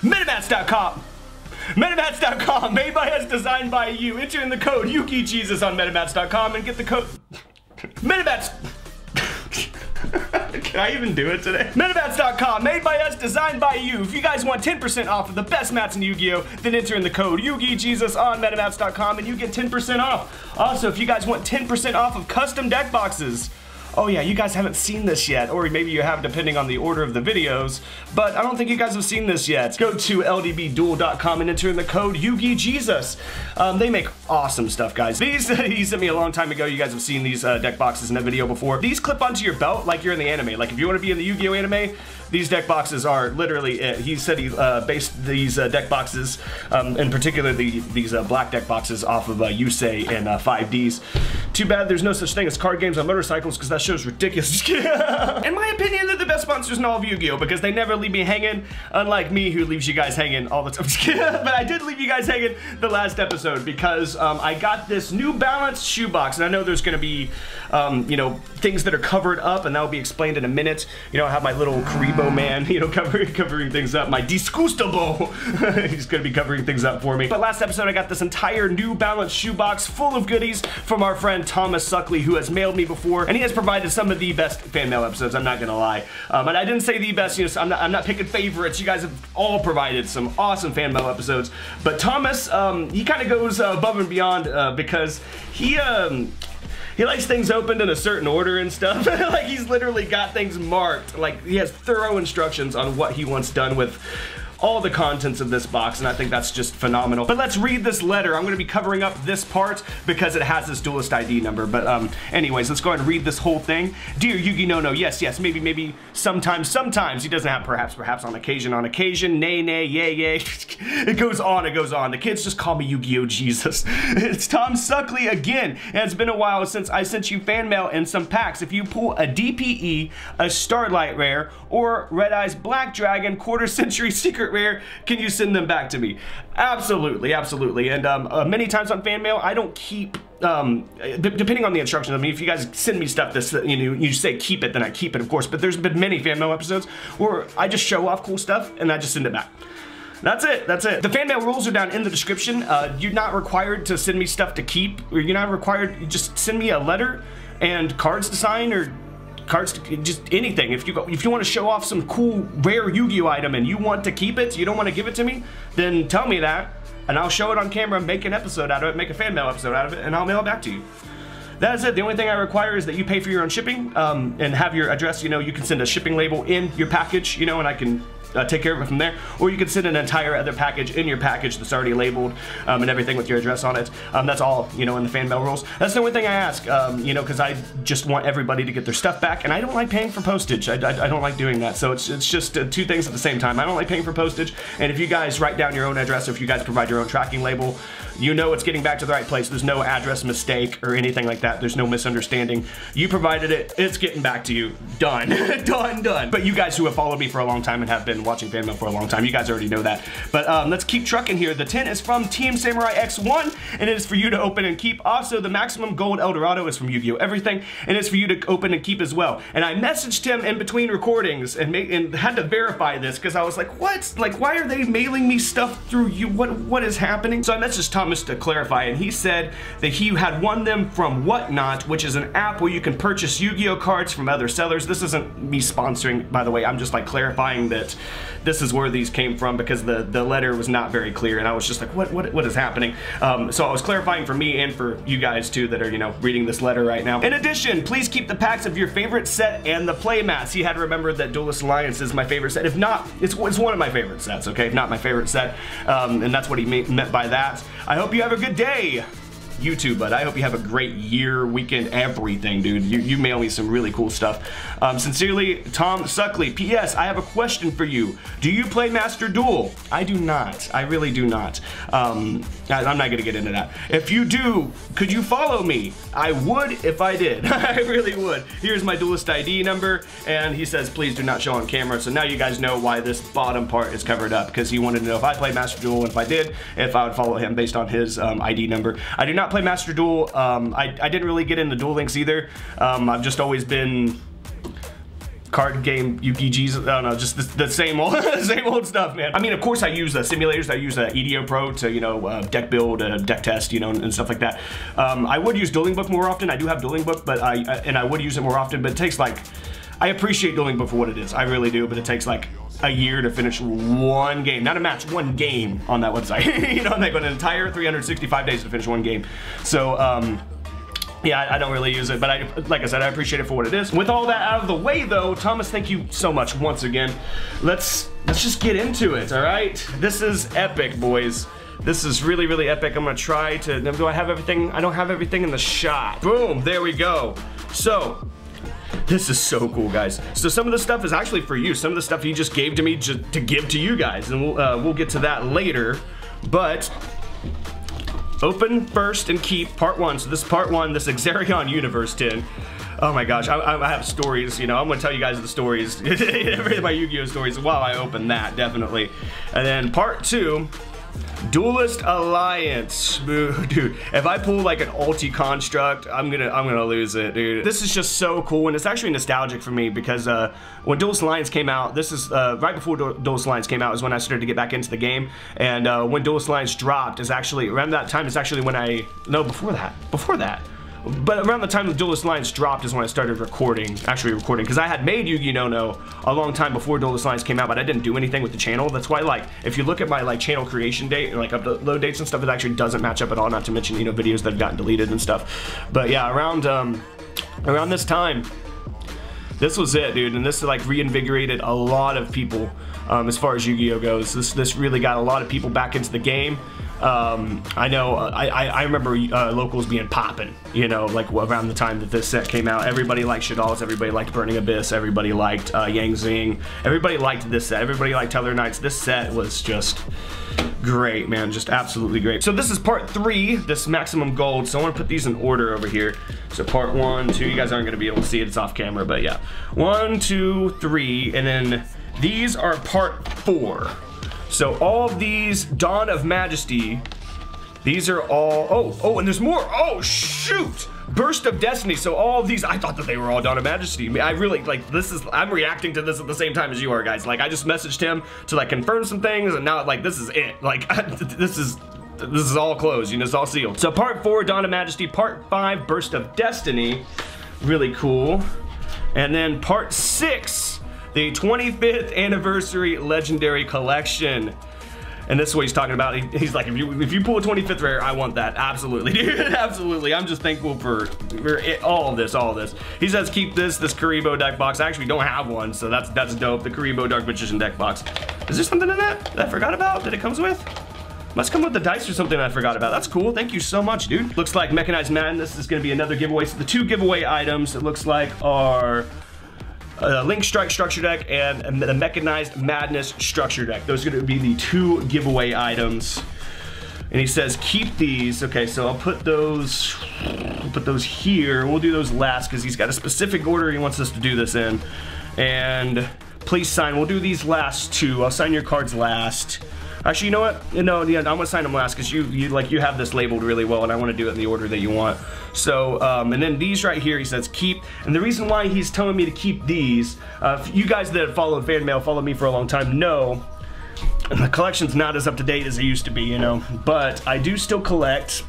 MetaMats.com. MetaMats.com, made by us, designed by you. Enter in the code YugiJesus on MetaMats.com and get the code. MetaMats. Can I even do it today? MetaMats.com, made by us, designed by you. If you guys want 10% off of the best mats in Yu-Gi-Oh, then enter in the code YugiJesus on MetaMats.com and you get 10% off. Also, if you guys want 10% off of custom deck boxes, oh yeah, you guys haven't seen this yet, or maybe you have depending on the order of the videos, but I don't think you guys have seen this yet. Go to ldbduel.com and enter in the code YugiJesus. Um, they make awesome stuff, guys. These, he sent me a long time ago, you guys have seen these uh, deck boxes in a video before. These clip onto your belt like you're in the anime. Like if you want to be in the Yu-Gi-Oh anime, these deck boxes are literally it. He said he uh, based these uh, deck boxes, um, in particular the, these uh, black deck boxes, off of uh, Yusei and 5Ds. Uh, Too bad there's no such thing as card games on motorcycles because that show's ridiculous. in my opinion, they're the best sponsors in all of Yu-Gi-Oh because they never leave me hanging, unlike me who leaves you guys hanging all the time. but I did leave you guys hanging the last episode because um, I got this New Balance shoebox and I know there's gonna be, um, you know, things that are covered up and that will be explained in a minute. You know, I have my little Kuriboh man, you know, covering covering things up. My Disgustable, he's gonna be covering things up for me. But last episode, I got this entire New Balance shoebox full of goodies from our friend Thomas Suckley, who has mailed me before, and he has provided some of the best fan mail episodes. I'm not gonna lie, um, and I didn't say the best. You know, so I'm not I'm not picking favorites. You guys have all provided some awesome fan mail episodes, but Thomas, um, he kind of goes uh, above and beyond uh, because he um, he likes things opened in a certain order and stuff. like he's literally got things marked. Like he has thorough instructions on what he wants done with all the contents of this box, and I think that's just phenomenal. But let's read this letter. I'm gonna be covering up this part because it has this duelist ID number. But um, anyways, let's go ahead and read this whole thing. Dear Yugi No No, yes, yes, maybe, maybe, sometimes, sometimes. He doesn't have perhaps, perhaps, on occasion, on occasion, nay, nay, yay, yay. it goes on, it goes on. The kids just call me Yu-Gi-Oh! Jesus. it's Tom Suckley again, and it's been a while since I sent you fan mail and some packs. If you pull a DPE, a Starlight Rare, or Red Eyes Black Dragon Quarter Century Secret Rare, can you send them back to me? Absolutely, absolutely. And um, uh, many times on fan mail, I don't keep um, depending on the instructions, I mean, if you guys send me stuff that's, you know, you say keep it, then I keep it, of course, but there's been many fan mail episodes where I just show off cool stuff and I just send it back. That's it, that's it. The fan mail rules are down in the description. Uh, you're not required to send me stuff to keep, or you're not required, you just send me a letter and cards to sign or cards, just anything. If you go, if you want to show off some cool rare Yu-Gi-Oh item and you want to keep it, you don't want to give it to me, then tell me that and I'll show it on camera, make an episode out of it, make a fan mail episode out of it, and I'll mail it back to you. That is it. The only thing I require is that you pay for your own shipping um, and have your address. You know, you can send a shipping label in your package, you know, and I can uh, take care of it from there. Or you can send an entire other package in your package that's already labeled um, and everything with your address on it. Um, that's all, you know, in the fan mail rules. That's the only thing I ask, um, you know, because I just want everybody to get their stuff back, and I don't like paying for postage. I, I, I don't like doing that. So it's, it's just uh, two things at the same time. I don't like paying for postage, and if you guys write down your own address, or if you guys provide your own tracking label, you know it's getting back to the right place. There's no address mistake or anything like that. There's no misunderstanding. You provided it, it's getting back to you. Done, done, done. But you guys who have followed me for a long time and have been watching fan for a long time, you guys already know that. But um, let's keep trucking here. The 10 is from Team Samurai X1, and it is for you to open and keep. Also, the Maximum Gold El Dorado is from Yu-Gi-Oh! Everything, and it's for you to open and keep as well. And I messaged him in between recordings and, and had to verify this because I was like, what? Like, why are they mailing me stuff through you? What What is happening? So I messaged Tom Thomas to clarify, and he said that he had won them from Whatnot, which is an app where you can purchase Yu-Gi-Oh cards from other sellers. This isn't me sponsoring, by the way. I'm just like clarifying that this is where these came from because the, the letter was not very clear, and I was just like, what what, what is happening? Um, so I was clarifying for me and for you guys too that are, you know, reading this letter right now. In addition, please keep the packs of your favorite set and the play mats. He had to remember that Duelist Alliance is my favorite set. If not, it's, it's one of my favorite sets, okay? If not my favorite set, um, and that's what he meant by that. I hope you have a good day. YouTube, but I hope you have a great year, weekend, everything, dude. You, you mail me some really cool stuff. Um, sincerely, Tom Suckley. P.S. I have a question for you. Do you play Master Duel? I do not. I really do not. Um, I, am not gonna get into that. If you do, could you follow me? I would if I did. I really would. Here's my Duelist ID number, and he says, please do not show on camera. So now you guys know why this bottom part is covered up, because he wanted to know if I play Master Duel, and if I did, if I would follow him based on his um, ID number. I do not play Master Duel. Um, I, I, didn't really get into Duel Links either. Um, I've just always been card game Yu-Gi-G's. I don't know, just the, the same old, same old stuff, man. I mean, of course, I use uh, simulators. I use uh, EDO Pro to, you know, uh, deck build, uh, deck test, you know, and, and stuff like that. Um, I would use Dueling Book more often. I do have Dueling Book, but I and I would use it more often. But it takes like, I appreciate Dueling Book for what it is. I really do. But it takes like a year to finish one game, not a match, one game on that website. you know, like an entire 365 days to finish one game. So. Um, yeah, I, don't really use it, but I, like I said, I appreciate it for what it is. With all that out of the way, though, Thomas, thank you so much once again. Let's let's just get into it. All right, this is epic, boys. This is really, really epic. I'm gonna try to. Do I have everything? I don't have everything in the shot. Boom, there we go. So, this is so cool, guys. So some of the stuff is actually for you. Some of the stuff he just gave to me to, to give to you guys, and we'll uh, we'll get to that later. But Open first and keep part one. So this is part one, this Exarion Universe tin. Oh my gosh, I, I, have stories, you know, I'm gonna tell you guys the stories, my Yu-Gi-Oh stories while I open that, definitely. And then part two, Duelist Alliance, dude. If I pull like an ulti construct, I'm gonna I'm gonna lose it, dude. This is just so cool, and it's actually nostalgic for me because uh, when Duelist Alliance came out, this is uh, right before du Duelist Alliance came out is when I started to get back into the game, and uh, when Duelist Alliance dropped is actually around that time is actually when I no before that before that but around the time the Duelist Alliance dropped is when I started recording, actually recording, because I had made Yu-Gi No No a long time before Duelist Alliance came out, but I didn't do anything with the channel. That's why, like, if you look at my like channel creation date and like upload dates and stuff, it actually doesn't match up at all. Not to mention, you know, videos that have gotten deleted and stuff. But yeah, around um, around this time, this was it, dude, and this like reinvigorated a lot of people um, as far as Yu-Gi-Oh goes. This this really got a lot of people back into the game. Um, I know, uh, I, I remember uh, locals being popping, you know, like around the time that this set came out. Everybody liked Shaddolls, everybody liked Burning Abyss, everybody liked uh, Yang Zing, everybody liked this set, everybody liked Tellarknights. This set was just great, man, just absolutely great. So this is part three, this maximum gold. So I want to put these in order over here. So part one, two, you guys aren't going to be able to see it, it's off camera, but yeah. One, two, three, and then these are part four. So all of these Dawn of Majesty, these are all, oh, oh, and there's more. Oh, shoot. Burst of Destiny. So all of these, I thought that they were all Dawn of Majesty. I really, like, this is, I'm reacting to this at the same time as you are, guys. Like, I just messaged him to, like, confirm some things, and now, like, this is it. Like, this is, this is all closed, you know, it's all sealed. So part four, Dawn of Majesty. Part five, Burst of Destiny. Really cool. And then part six, the 25th anniversary legendary collection. And this is what he's talking about. He, he's like, if you if you pull a 25th rare, I want that. Absolutely, dude. Absolutely. I'm just thankful for, for it, all of this, all of this. He says keep this, this Kuriboh deck box. I actually don't have one, so that's that's dope. The Kuriboh Dark Magician deck box. Is there something in that that I forgot about that it comes with? Must come with the dice or something I forgot about. That's cool. Thank you so much, dude. Looks like Mechanized Madness is going to be another giveaway. So the two giveaway items, it looks like, are uh, Link Strike Structure Deck and the Mechanized Madness Structure Deck. Those are going to be the two giveaway items. And he says, keep these. Okay, so I'll put those, I'll put those here. We'll do those last because he's got a specific order he wants us to do this in. And please sign. We'll do these last two. I'll sign your cards last. Actually, you know what? No, yeah, I'm gonna sign them last because you, you like you have this labeled really well, and I want to do it in the order that you want. So, um, and then these right here, he says keep. And the reason why he's telling me to keep these, uh, you guys that have followed fan mail, followed me for a long time, know the collection's not as up to date as it used to be, you know. But I do still collect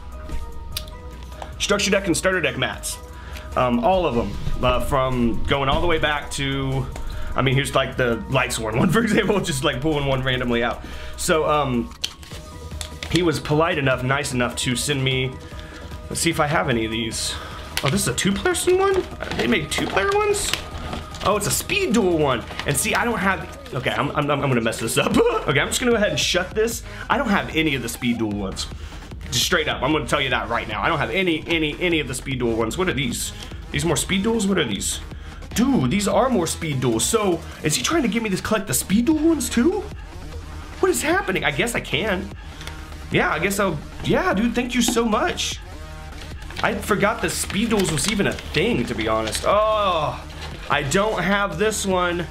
structure deck and starter deck mats. Um, all of them, uh, from going all the way back to I mean, here's like the Lightsworn one, for example, just like pulling one randomly out. So, um, he was polite enough, nice enough to send me, let's see if I have any of these. Oh, this is a two-person one? They make two-player ones? Oh, it's a speed duel one. And see, I don't have, okay, I'm, I'm, I'm gonna mess this up. okay, I'm just gonna go ahead and shut this. I don't have any of the speed duel ones. Just straight up, I'm gonna tell you that right now. I don't have any, any, any of the speed duel ones. What are these? These more speed duels? What are these? Dude, these are more speed duels. So, is he trying to get me to collect the speed duel ones too? What is happening? I guess I can. Yeah, I guess I'll... Yeah, dude, thank you so much. I forgot the speed duels was even a thing, to be honest. Oh, I don't have this one.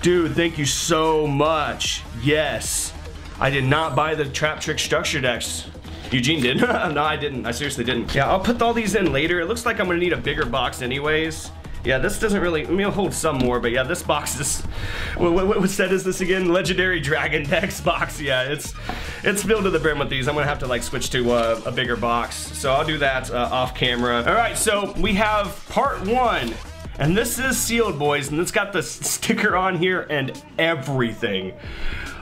Dude, thank you so much. Yes. I did not buy the Trap Trick Structure decks. Eugene did. no, I didn't. I seriously didn't. Yeah, I'll put all these in later. It looks like I'm gonna need a bigger box anyways. Yeah, this doesn't really, mean, it'll hold some more, but yeah, this box is, what, what, what set is this again? Legendary Dragon Decks box. Yeah, it's it's filled to the brim with these. I'm gonna have to like switch to uh, a bigger box. So I'll do that uh, off camera. All right, so we have part one. And this is sealed, boys, and it's got the sticker on here and everything.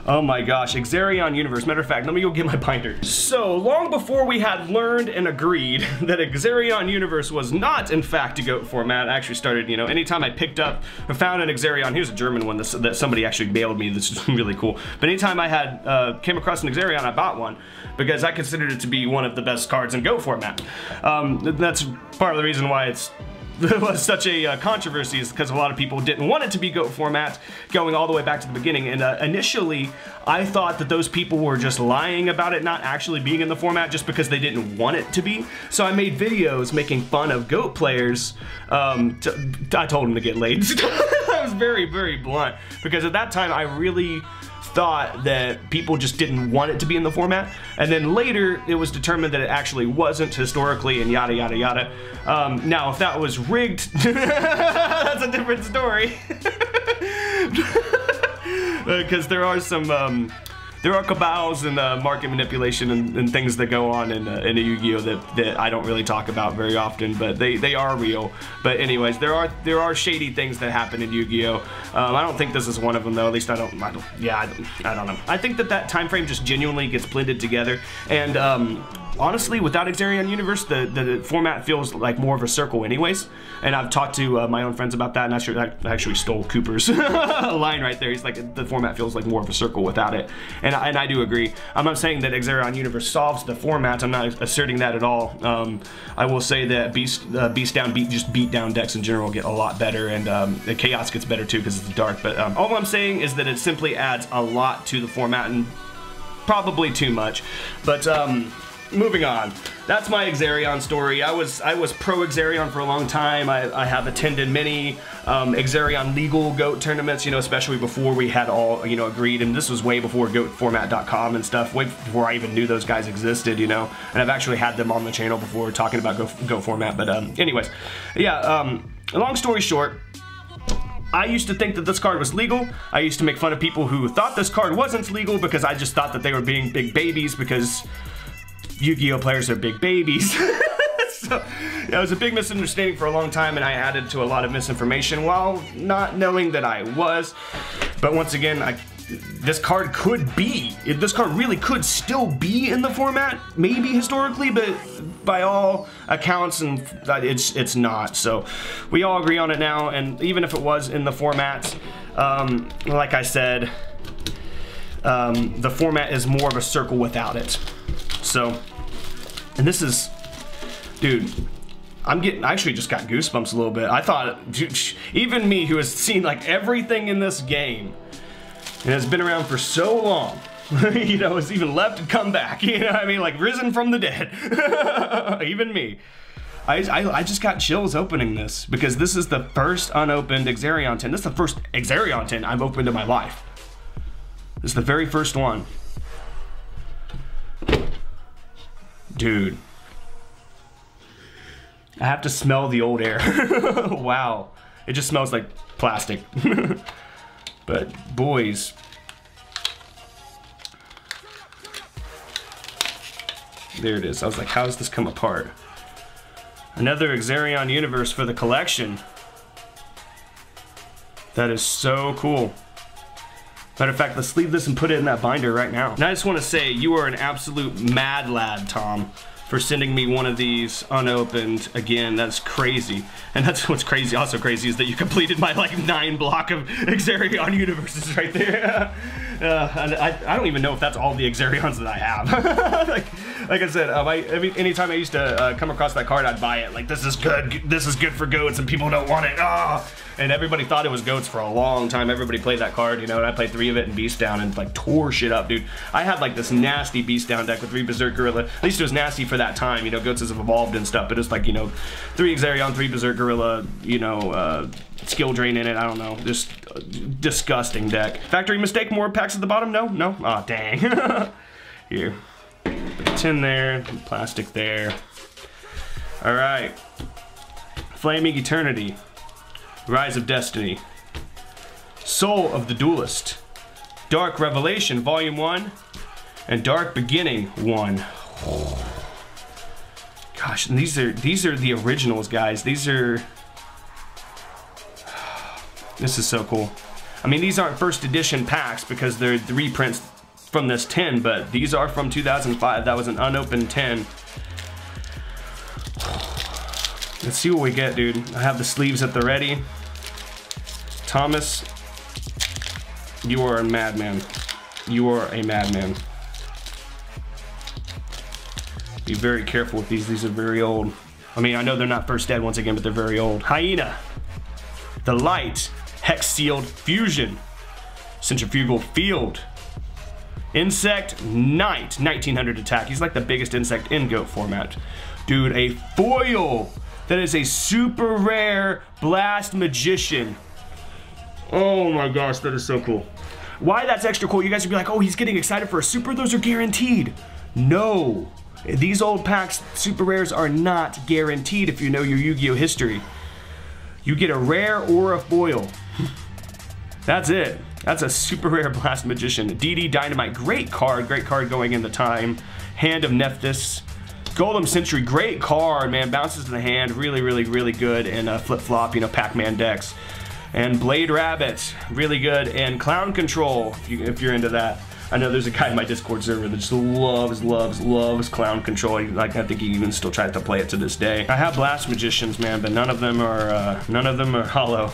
Oh my gosh, Exarion Universe. Matter of fact, let me go get my binder. So, long before we had learned and agreed that Exarion Universe was not, in fact, a GOAT format, I actually started, you know, anytime I picked up or found an Exarion, here's a German one that somebody actually mailed me, this is really cool. But anytime I had, uh, came across an Exarion, I bought one because I considered it to be one of the best cards in GOAT format. Um, that's part of the reason why it's was such a uh, controversy is because a lot of people didn't want it to be GOAT format going all the way back to the beginning. And uh, initially, I thought that those people were just lying about it not actually being in the format just because they didn't want it to be. So I made videos making fun of GOAT players. Um, I told them to get laid. I was very, very blunt because at that time I really thought that people just didn't want it to be in the format. And then later, it was determined that it actually wasn't historically and yada, yada, yada. Um, now, if that was rigged, that's a different story. Because there are some um, there are cabals and uh, market manipulation and, and, things that go on in, uh, in a Yu-Gi-Oh that, that I don't really talk about very often, but they, they are real. But anyways, there are there are shady things that happen in Yu-Gi-Oh. Um, I don't think this is one of them though. At least I don't. I don't yeah, I don't, I don't know. I think that that time frame just genuinely gets blended together, and um, honestly, without Exarion Universe, the, the format feels like more of a circle anyways. And I've talked to uh, my own friends about that, and I actually stole Cooper's line right there. He's like, the format feels like more of a circle without it. And, and I do agree. I'm not saying that Exarion Universe solves the format. I'm not asserting that at all. Um, I will say that Beast, uh, Beast Down, beat, just beat down decks in general get a lot better, and um, the Chaos gets better too because it's dark. But um, all I'm saying is that it simply adds a lot to the format, and probably too much. But um, moving on. That's my Exarion story. I was I was pro Exarion for a long time. I, I have attended many um, Exarion legal GOAT tournaments, you know, especially before we had all, you know, agreed. And this was way before GOATformat.com and stuff, way before I even knew those guys existed, you know. And I've actually had them on the channel before talking about Go, GOAT format. But um, anyways, yeah, um, long story short, I used to think that this card was legal. I used to make fun of people who thought this card wasn't legal because I just thought that they were being big babies because Yu-Gi-Oh players are big babies. so it was a big misunderstanding for a long time and I added to a lot of misinformation while not knowing that I was. But once again, I, this card could be, this card really could still be in the format, maybe historically, but by all accounts and it's it's not. So we all agree on it now and even if it was in the format, um, like I said, um, the format is more of a circle without it. So and this is, dude, I'm getting, I actually just got goosebumps a little bit. I thought, dude, even me who has seen like everything in this game and has been around for so long, you know, has even left and come back, you know what I mean? Like risen from the dead. even me. I, I, I, just got chills opening this because this is the first unopened Exarion tin. This is the first Exarion tin I've opened in my life. This is the very first one. Dude. I have to smell the old air. wow. It just smells like plastic. but boys. There it is. I was like, how does this come apart? Another Exarion universe for the collection. That is so cool. Matter of fact, let's leave this and put it in that binder right now. And I just want to say, you are an absolute mad lad, Tom for sending me one of these unopened. Again, that's crazy. And that's what's crazy, also crazy, is that you completed my like nine block of Exarion universes right there. uh, I, I don't even know if that's all the Exarions that I have. like, like I said, um, I, I anytime I used to uh, come across that card, I'd buy it. Like, this is good, this is good for goats, and people don't want it. Ah! Oh and everybody thought it was goats for a long time. Everybody played that card, you know, and I played three of it in Beast Down and like tore shit up, dude. I had like this nasty Beast Down deck with three Berserk Gorilla. At least it was nasty for that time, you know, goats have evolved and stuff, but it's like, you know, three Exarion, three Berserk Gorilla, you know, uh, skill drain in it, I don't know, just uh, disgusting deck. Factory mistake, more packs at the bottom? No? No? Aw, oh, dang. Here. Tin there, plastic there. All right. Flaming Eternity. Rise of Destiny. Soul of the Duelist. Dark Revelation, Volume 1. And Dark Beginning 1. Gosh, and these are these are the originals, guys. These are This is so cool. I mean, these aren't first edition packs because they're the reprints from this tin, but these are from 2005. That was an unopened tin. Let's see what we get, dude. I have the sleeves at the ready. Thomas, you are a madman. You are a madman. Be very careful with these. These are very old. I mean, I know they're not first ed once again, but they're very old. Hyena. The Light. Hex Sealed Fusion. Centrifugal Field. Insect Knight. 1900 attack. He's like the biggest insect in GOAT format. Dude, a foil. That is a super rare Blast Magician. Oh my gosh, that is so cool. Why that's extra cool, you guys would be like, oh, he's getting excited for a super, those are guaranteed. No, these old packs, super rares are not guaranteed if you know your Yu-Gi-Oh history. You get a rare or a foil. That's it. That's a super rare Blast Magician. DD Dynamite, great card, great card going in the time. Hand of Nephthys. Golem Sentry, great card, man. Bounces to the hand, really, really, really good in a flip-flop, you know, Pac-Man decks and Blade Rabbit, really good, and Clown Control, if, you, if you're into that. I know there's a guy in my Discord server that just loves, loves, loves Clown Control. Like I think he even still tries to play it to this day. I have Blast Magicians, man, but none of them are uh, none of them are hollow.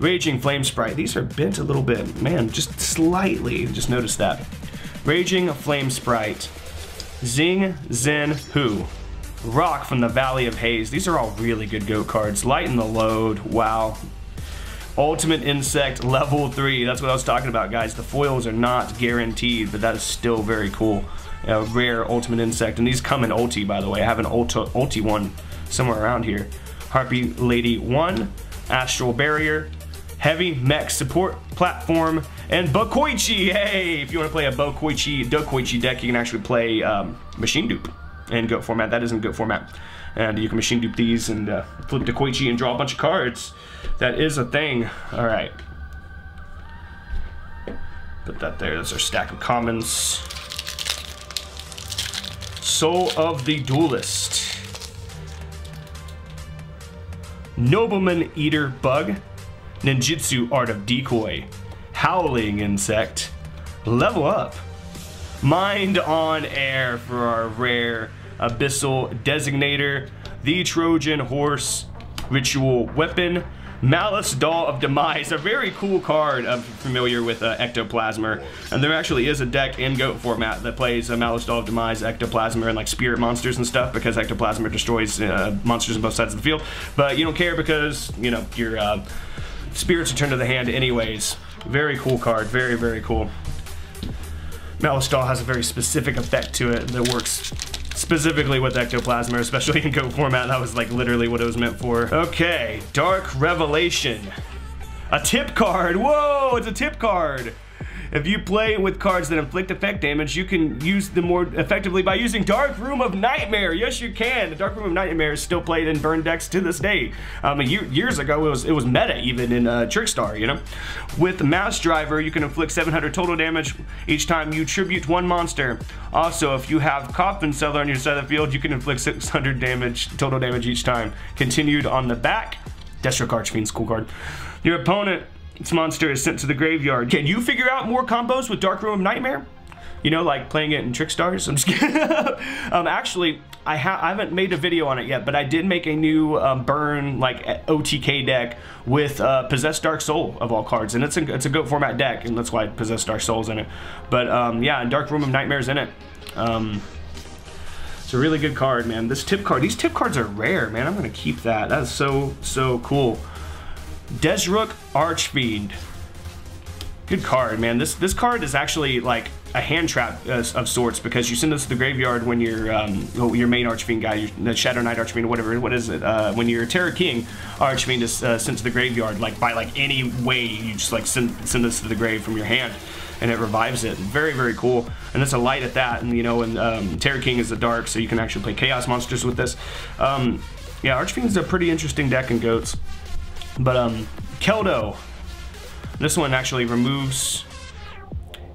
Raging Flame Sprite. These are bent a little bit, man, just slightly. Just notice that. Raging Flame Sprite. Zing Zen Who. Rock from the Valley of Haze. These are all really good GOAT cards. Lighten the load. Wow. Ultimate Insect level 3. That's what I was talking about, guys. The foils are not guaranteed, but that is still very cool. A rare Ultimate Insect. And these come in ulti, by the way. I have an ulti, ulti one somewhere around here. Harpie Lady 1. Astral Barrier. Heavy Mech Support Platform. And Bokoichi. Hey, if you want to play a Bokoichi, Dokoichi deck, you can actually play um, Machine Dupe in GOAT format. That is in GOAT format. And you can machine dupe these and uh, flip the Koichi and draw a bunch of cards. That is a thing. All right. Put that there. That's our stack of commons. Soul of the Duelist. Nobleman Eater Bug. Ninjutsu Art of Decoy. Howling Insect. Level Up. Mind on Air for our rare Abyssal Designator, the Trojan Horse Ritual Weapon, Malice Doll of Demise, a very cool card I'm familiar with uh, Ectoplasmer. And there actually is a deck in GOAT format that plays a Malice Doll of Demise, Ectoplasmer, and like spirit monsters and stuff because Ectoplasmer destroys uh, monsters on both sides of the field. But you don't care because, you know, your uh, spirits return to the hand anyways. Very cool card, very, very cool. Malice Doll has a very specific effect to it that works specifically with Ectoplasmer, especially in GOAT format. That was like literally what it was meant for. Okay, Dark Revelation. A tip card. Whoa, it's a tip card. If you play with cards that inflict effect damage, you can use them more effectively by using Dark Room of Nightmare. Yes, you can. The Dark Room of Nightmare is still played in burn decks to this day. Um, year, years ago, it was it was meta even in uh, Trickstar, you know? With Mass Driver, you can inflict 700 total damage each time you tribute one monster. Also, if you have Coffin Seller on your side of the field, you can inflict 600 damage total damage each time. Continued on the back, Desrook Archfiend's cool card. Your opponent this monster is sent to the graveyard. Can you figure out more combos with Dark Room of Nightmare? You know, like playing it in Trickstars? I'm just kidding. um, actually, I, ha I, haven't made a video on it yet, but I did make a new um, burn like OTK deck with uh, Possessed Dark Soul of all cards, and it's a it's a GOAT format deck, and that's why Possessed Dark Soul's in it. But um, yeah, and Dark Room of Nightmare's in it. Um, it's a really good card, man. This tip card, these tip cards are rare, man. I'm gonna keep that. That's so so cool. Desrook Archfiend. Good card, man. This this card is actually like a hand trap uh, of sorts because you send this to the graveyard when you're um, your main Archfiend guy, your, the Shadow Knight Archfiend, whatever. What is it? Uh, when your Terror King Archfiend is uh, sent to the graveyard, like by like any way, you just like send send this to the grave from your hand, and it revives it. Very very cool. And it's a light at that, and you know, and um, Terror King is the dark, so you can actually play Chaos monsters with this. Um, yeah, Archfiend is a pretty interesting deck in goats. But um, Keldo. This one actually removes.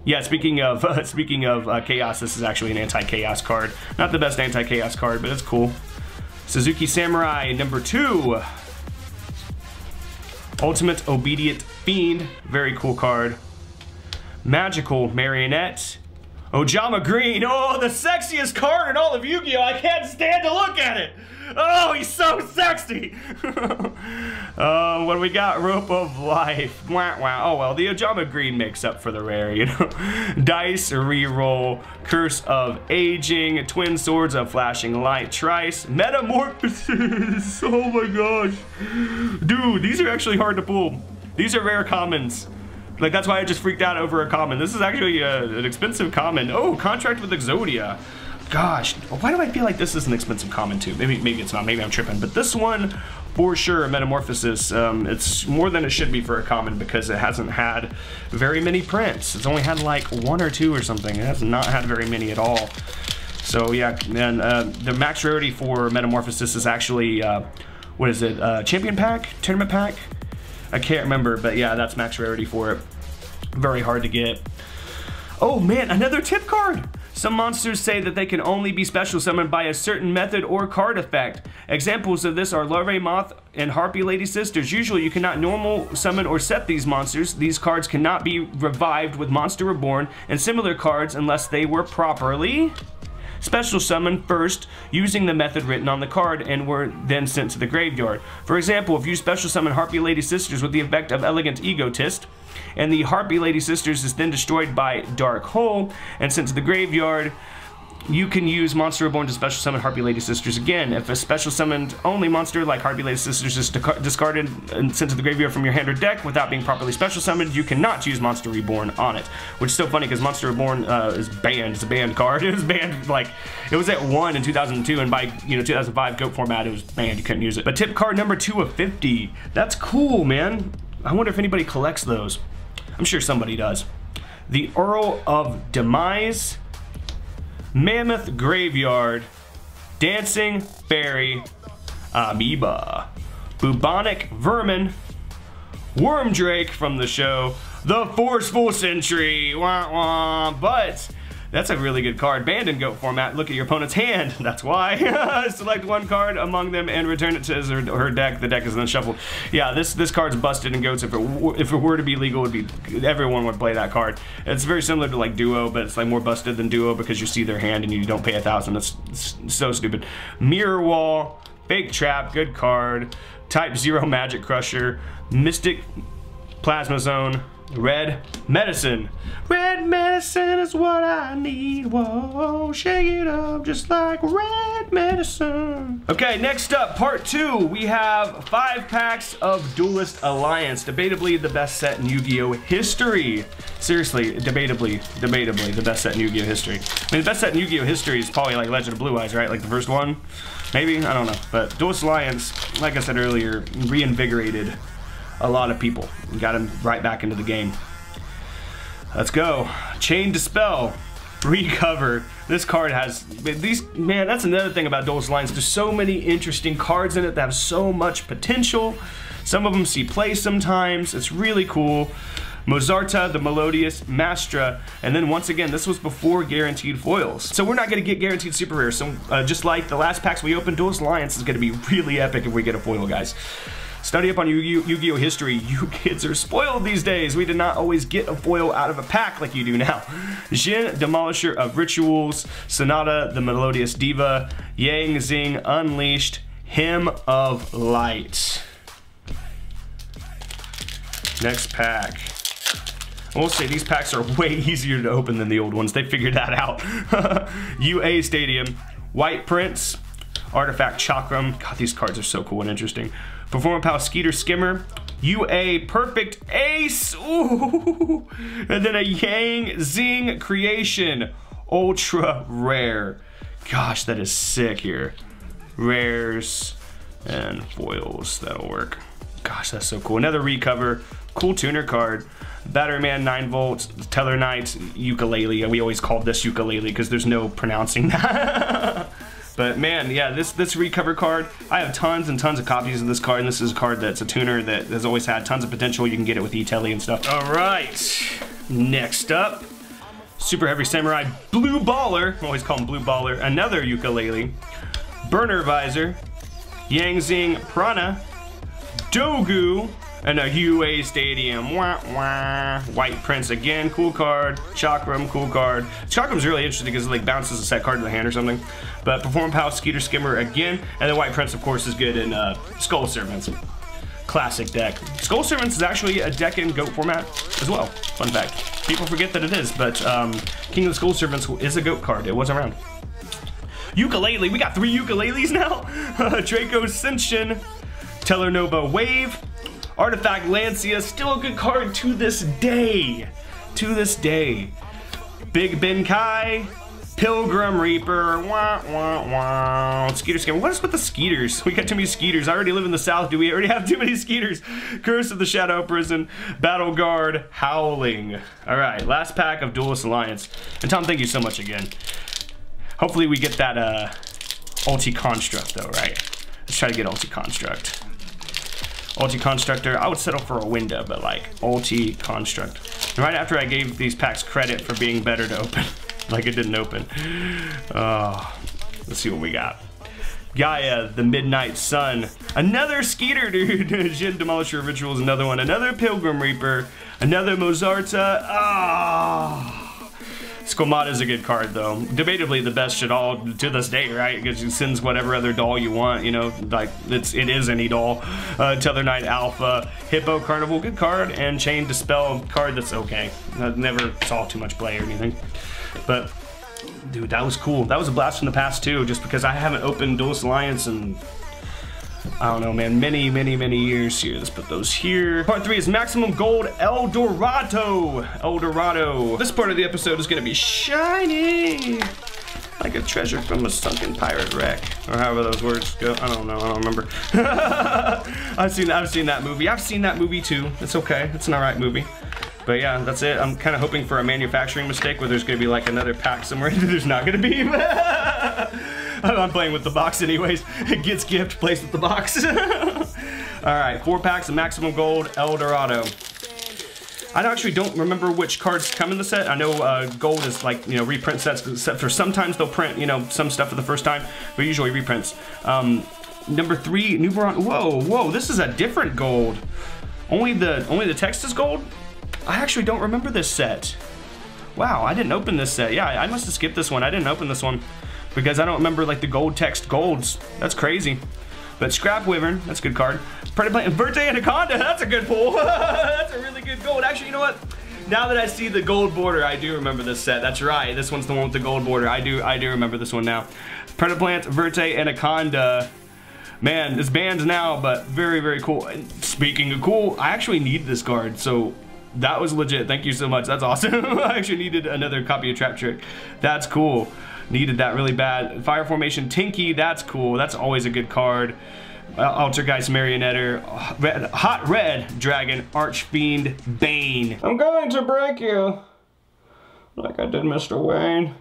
Yeah, speaking of uh, speaking of uh, chaos, this is actually an anti-chaos card. Not the best anti-chaos card, but it's cool. Suzuki Samurai number two. Ultimate Obedient Fiend, very cool card. Magical Marionette. Ojama Green, oh, the sexiest card in all of Yu-Gi-Oh! I can't stand to look at it! Oh, he's so sexy! uh, what do we got? Rope of Life. Wow. Oh, well, the Ojama Green makes up for the rare, you know? Dice, Reroll, Curse of Aging, Twin Swords of Flashing Light, Trice, Metamorphosis! Oh my gosh. Dude, these are actually hard to pull. These are rare commons. Like, that's why I just freaked out over a common. This is actually a, uh, an expensive common. Oh, Contract with Exodia gosh, why do I feel like this is an expensive common too? Maybe maybe it's not, maybe I'm tripping. But this one, for sure, Metamorphosis, um, it's more than it should be for a common because it hasn't had very many prints. It's only had like one or two or something. It has not had very many at all. So yeah, and uh, the max rarity for Metamorphosis is actually, uh, what is it, uh, Champion Pack? Tournament Pack? I can't remember, but yeah, that's max rarity for it. Very hard to get. Oh man, another tip card! Some monsters say that they can only be special summoned by a certain method or card effect. Examples of this are Larvae Moth and Harpie Lady Sisters. Usually you cannot normal summon or set these monsters. These cards cannot be revived with Monster Reborn and similar cards unless they were properly special summoned first using the method written on the card and were then sent to the graveyard. For example, if you special summon Harpie Lady Sisters with the effect of Elegant Egotist, and the Harpie Lady Sisters is then destroyed by Dark Hole and sent to the graveyard, you can use Monster Reborn to special summon Harpie Lady Sisters again. If a special summoned only monster like Harpie Lady Sisters is discarded and sent to the graveyard from your hand or deck without being properly special summoned, you cannot use Monster Reborn on it. Which is so funny because Monster Reborn uh, is banned. It's a banned card. It was banned like it was at one in 2002, and by you know 2005 GOAT format, it was banned. You couldn't use it. But tip card number two of 50. That's cool, man. I wonder if anybody collects those. I'm sure somebody does. The Earl of Demise Mammoth Graveyard, Dancing Fairy, Amoeba, Bubonic Vermin, Worm Drake from the show, The Forceful Sentry, wah, wah, but that's a really good card. Banned in GOAT format. Look at your opponent's hand. That's why. Select one card among them and return it to his or her deck. The deck is then shuffled. Yeah, this this card's busted in GOATs. If it if it were to be legal, would be everyone would play that card. It's very similar to like Duo, but it's like more busted than Duo because you see their hand and you don't pay a thousand. That's so stupid. Mirror Wall, Fake Trap, good card. Type Zero Magic Crusher, Mystic Plasma Zone. Red medicine. Red medicine is what I need. Whoa, shake it up just like red medicine. Okay, next up, part two. We have five packs of Duelist Alliance. Debatably the best set in Yu-Gi-Oh! history. Seriously, debatably, debatably the best set in Yu-Gi-Oh! history. I mean, the best set in Yu-Gi-Oh! history is probably like Legend of Blue Eyes, right? Like the first one? Maybe? I don't know. But Duelist Alliance, like I said earlier, reinvigorated a lot of people. We got him right back into the game. Let's go. Chain Dispel. Recover. This card has these man, that's another thing about Duelist Alliance. There's so many interesting cards in it that have so much potential. Some of them see play sometimes. It's really cool. Mozarta, the Melodious, Maestra, and then once again, this was before guaranteed foils. So we're not gonna get guaranteed super rare. So uh, just like the last packs we opened, Duelist Alliance is gonna be really epic if we get a foil, guys. Study up on Yu-Gi-Oh! history. You kids are spoiled these days. We did not always get a foil out of a pack like you do now. Djinn, Demolisher of Rituals, Sonata, the Melodious Diva, Yang Zing, Unleashed, Hymn of Light. Next pack. I will say these packs are way easier to open than the old ones. They figured that out. UA Stadium, White Prince, Artifact Chakram. God, these cards are so cool and interesting. Performapal Skeeter Skimmer. UA Perfect Ace. Ooh. And then a Yang Zing Creation. Ultra Rare. Gosh, that is sick here. Rares and foils. That'll work. Gosh, that's so cool. Another recover. Cool tuner card. Battery Man 9 volts, Tellarknight, ukulele. We always called this ukulele because there's no pronouncing that. But man, yeah, this this recover card, I have tons and tons of copies of this card, and this is a card that's a tuner that has always had tons of potential. You can get it with E-Telly and stuff. All right, next up, Super Heavy Samurai Blue Baller, I always call him Blue Baller, another ukulele, Burner Visor, Yangzing Prana, Dogu, and a UA Stadium. Wah, wah. White Prince again, cool card. Chakram, cool card. Chakram's really interesting because it like bounces a set card to the hand or something. But Perform Pal, Skeeter Skimmer again. And the White Prince, of course, is good in uh, Skull Servants. Classic deck. Skull Servants is actually a deck in GOAT format as well. Fun fact. People forget that it is, but um, King of the Skull Servants is a GOAT card. It was around. Ukulele. We got three ukuleles now. Draco Ascension. Nova Wave. Artifact Lancia, still a good card to this day. To this day. Big Benkei, Pilgrim Reaper, wah, wah, wah. Skeeter Scam. What is with the skeeters? We got too many skeeters. I already live in the south. Do we already have too many skeeters? Curse of the Shadow Prison, Battle Guard, Howling. All right, last pack of Duelist Alliance. And Tom, thank you so much again. Hopefully we get that uh, Ulti Construct though, right? Let's try to get Ulti Construct. Ulti Constructor. I would settle for a window, but like Ulti Construct. right after I gave these packs credit for being better to open, like it didn't open. Oh, let's see what we got. Gaia, the Midnight Sun. Another Skeeter, dude. Djinn Demolisher Rituals, another one. Another Pilgrim Reaper. Another Mozarta. Ah. Oh. Squamata is a good card, though. Debatably the best shit all to this day, right? Because it sends whatever other doll you want, you know, like it's it is any doll. Uh, Tether Knight Alpha, Hippo Carnival, good card, and Chain Dispel card that's okay. I never saw too much play or anything, but dude, that was cool. That was a blast from the past too, just because I haven't opened Duelist Alliance and I don't know, man, many, many, many years here. Let's put those here. Part three is Maximum Gold El Dorado. El Dorado. This part of the episode is gonna be shiny. Like a treasure from a sunken pirate wreck. Or however those words go. I don't know, I don't remember. I've seen I've seen that movie. I've seen that movie too. It's okay, it's an alright movie. But yeah, that's it. I'm kind of hoping for a manufacturing mistake where there's gonna be like another pack somewhere there's not gonna be. I'm playing with the box anyways. It gets gift, plays with the box. All right, four packs of Maximum Gold El Dorado. I actually don't remember which cards come in the set. I know uh, gold is like, you know, reprint sets, except for sometimes they'll print, you know, some stuff for the first time, but usually reprints. Um, number three, New Nuberon. Whoa, whoa, this is a different gold. Only the only the text is gold? I actually don't remember this set. Wow, I didn't open this set. Yeah, I must have skipped this one. I didn't open this one because I don't remember like the gold text golds. That's crazy. But Scrap Wyvern, that's a good card. Predator Plant, Verte Anaconda, that's a good pull. that's a really good gold. Actually, you know what? Now that I see the gold border, I do remember this set. That's right. This one's the one with the gold border. I do I do remember this one now. Predator Plant, Verte Anaconda. Man, this band's now, but very, very cool. And speaking of cool, I actually need this card, so that was legit. Thank you so much. That's awesome. I actually needed another copy of Trap Trick. That's cool. Needed that really bad. Fire Formation Tenki, that's cool. That's always a good card. Uh, Altergeist Marionetter, red, Hot Red Dragon, Archfiend Bane. I'm going to break you. Like I did Mr. Wayne.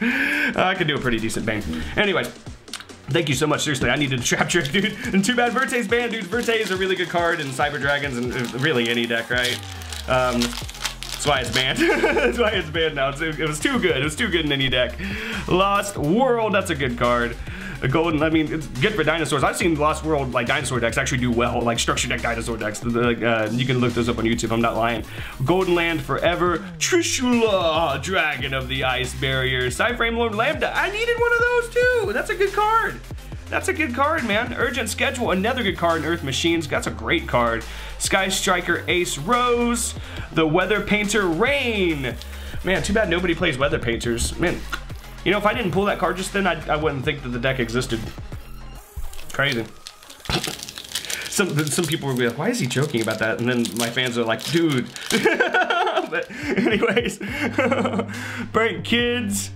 I could do a pretty decent Bane. Anyways, Thank you so much. Seriously, I needed a trap trick, dude. And too bad Verte's banned, dude. Verte is a really good card in Cyber Dragons and uh, really any deck, right? Um, that's why it's banned. that's why it's banned now. It was too good. It was too good in any deck. Lost World, that's a good card. A golden, I mean, it's good for dinosaurs. I've seen Lost World, like, dinosaur decks actually do well, like structure deck dinosaur decks. Uh, you can look those up on YouTube, I'm not lying. Golden Land Forever, Trishula, Dragon of the Ice Barrier, Cyframe Lord Lambda. I needed one of those too. That's a good card. That's a good card, man. Urgent Schedule, another good card in Earth Machines. That's a great card. Sky Striker Ace Rose, the Weather Painter Rain. Man, too bad nobody plays Weather Painters. Man, you know, if I didn't pull that card just then, I, I wouldn't think that the deck existed. Crazy. some some people will be like, why is he joking about that? And then my fans are like, dude. but anyways, Prank Kids.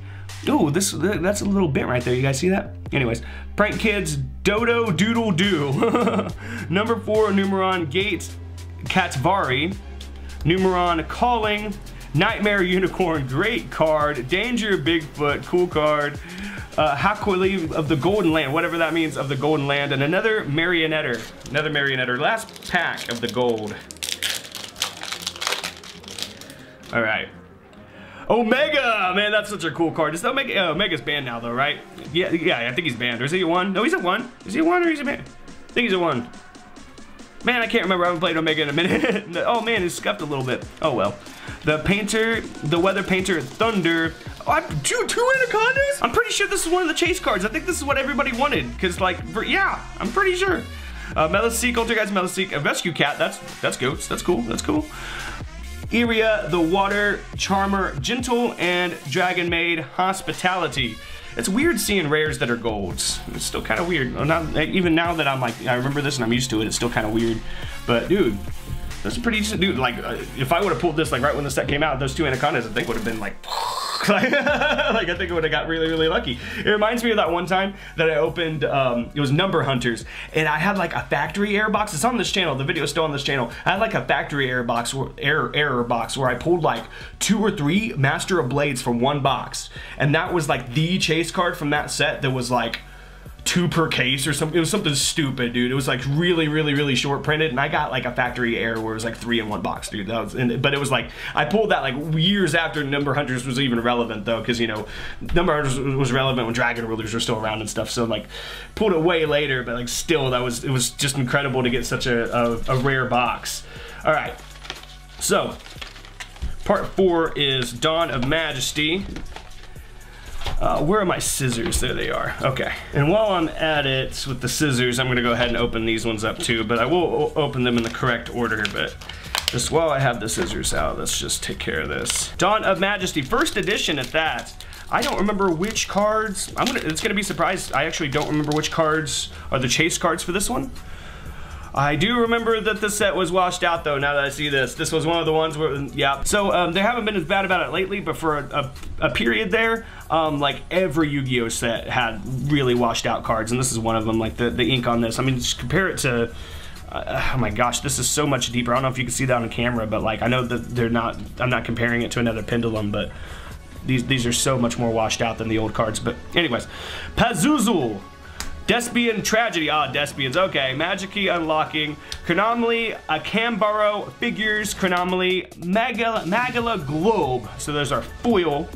Ooh, this that's a little bit right there. You guys see that? Anyways, Prank Kids Dodo Doodle Doo. Number four, Numeron Gates Catvari. Numeron Calling. Nightmare Unicorn, great card. Danger Bigfoot, cool card. uh, Hakuli of the Golden Land, whatever that means, of the Golden Land, and another Marionetter, another Marionetter. Last pack of the gold. All right. Omega! Man, that's such a cool card. Is Omega, uh, Omega's banned now though, right? Yeah, yeah, I think he's banned. Or is he a one? No, he's a one. Is he a one or he's a man? I think he's a one. Man, I can't remember. I haven't played Omega in a minute. oh man, it's scuffed a little bit. Oh well. The painter, the weather painter, Thunder. Oh, I, two, two anacondas? I'm pretty sure this is one of the chase cards. I think this is what everybody wanted. Cause like, for, yeah, I'm pretty sure. Uh, Meluseek, Altergeist Meluseek, a rescue cat. That's that's goats. That's cool. That's cool. Eria, the Water Charmer, Gentle, and Dragon Maid Hospitality. It's weird seeing rares that are golds. It's still kind of weird. Not, even now that I'm like, I remember this and I'm used to it, it's still kind of weird. But dude, that's a pretty decent dude. Like, uh, if I would have pulled this like right when the set came out, those two anacondas, I think would have been like, like, I think I would have got really, really lucky. It reminds me of that one time that I opened, um, it was Number Hunters, and I had like a factory error box. It's on this channel. The video is still on this channel. I had like a factory error box, error, error box where I pulled like two or three Master of Blades from one box. And that was like the chase card from that set that was like, two per case or something. It was something stupid, dude. It was like really, really, really short printed, and I got like a factory error where it was like three in one box, dude. That was, and, but it was like I pulled that like years after Number Hunters was even relevant, though, because you know, Number Hunters was relevant when Dragon Rulers were still around and stuff. So like, pulled it way later, but like still, that was it was just incredible to get such a, a, a rare box. All right, so part four is Dawn of Majesty. Uh, where are my scissors? There they are. Okay. And while I'm at it with the scissors, I'm to go ahead and open these ones up too, but I will open them in the correct order, but just while I have the scissors out, let's just take care of this. Dawn of Majesty, first edition at that. I don't remember which cards, I'm gonna, it's gonna be surprised, I actually don't remember which cards are the chase cards for this one. I do remember that the set was washed out though, now that I see this. This was one of the ones where, yeah. So um, they haven't been as bad about it lately, but for a, a, a period there, um, like every Yu-Gi-Oh set had really washed out cards, and this is one of them, like the, the ink on this. I mean, just compare it to, uh, oh my gosh, this is so much deeper. I don't know if you can see that on camera, but like I know that they're not, I'm not comparing it to another pendulum, but these, these are so much more washed out than the old cards. But anyways, Pazuzu. Despian Tragedy, ah, Despians, okay. Magic-Key Unlocking, Chronomaly, Acambaro Figures, Chronomaly, Magala, Magala Globe, so there's our foil,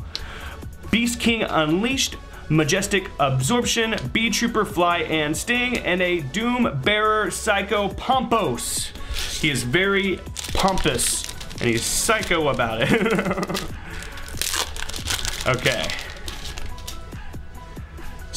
Beast King Unleashed, Majestic Absorption, Bee Trooper Fly and Sting, and a Doom Bearer Psycho Pompos. He is very pompous, and he's psycho about it. okay.